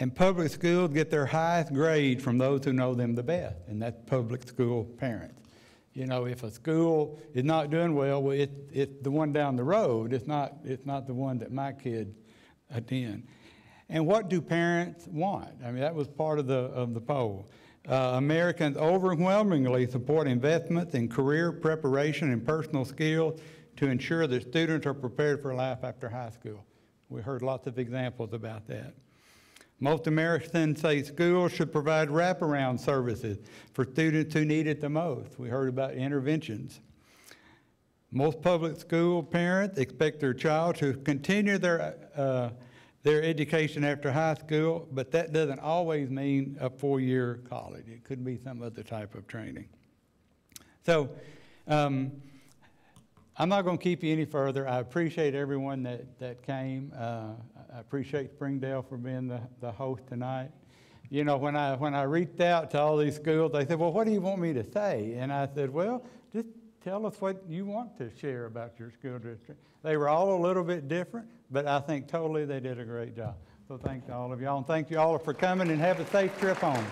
And public schools get their highest grade from those who know them the best, and that's public school parents. You know, if a school is not doing well, well, it, it's the one down the road. It's not, it's not the one that my kid attend. And what do parents want? I mean, that was part of the, of the poll. Uh, Americans overwhelmingly support investments in career preparation and personal skills to ensure that students are prepared for life after high school. We heard lots of examples about that. Most Americans say schools should provide wraparound services for students who need it the most. We heard about interventions. Most public school parents expect their child to continue their, uh, their education after high school, but that doesn't always mean a four-year college. It could be some other type of training. So um, I'm not going to keep you any further. I appreciate everyone that, that came. Uh, I appreciate Springdale for being the, the host tonight. You know, when I, when I reached out to all these schools, they said, well, what do you want me to say? And I said, well, just tell us what you want to share about your school district. They were all a little bit different, but I think totally they did a great job. So thanks to all of y'all, and thank you all for coming, and have a safe trip home.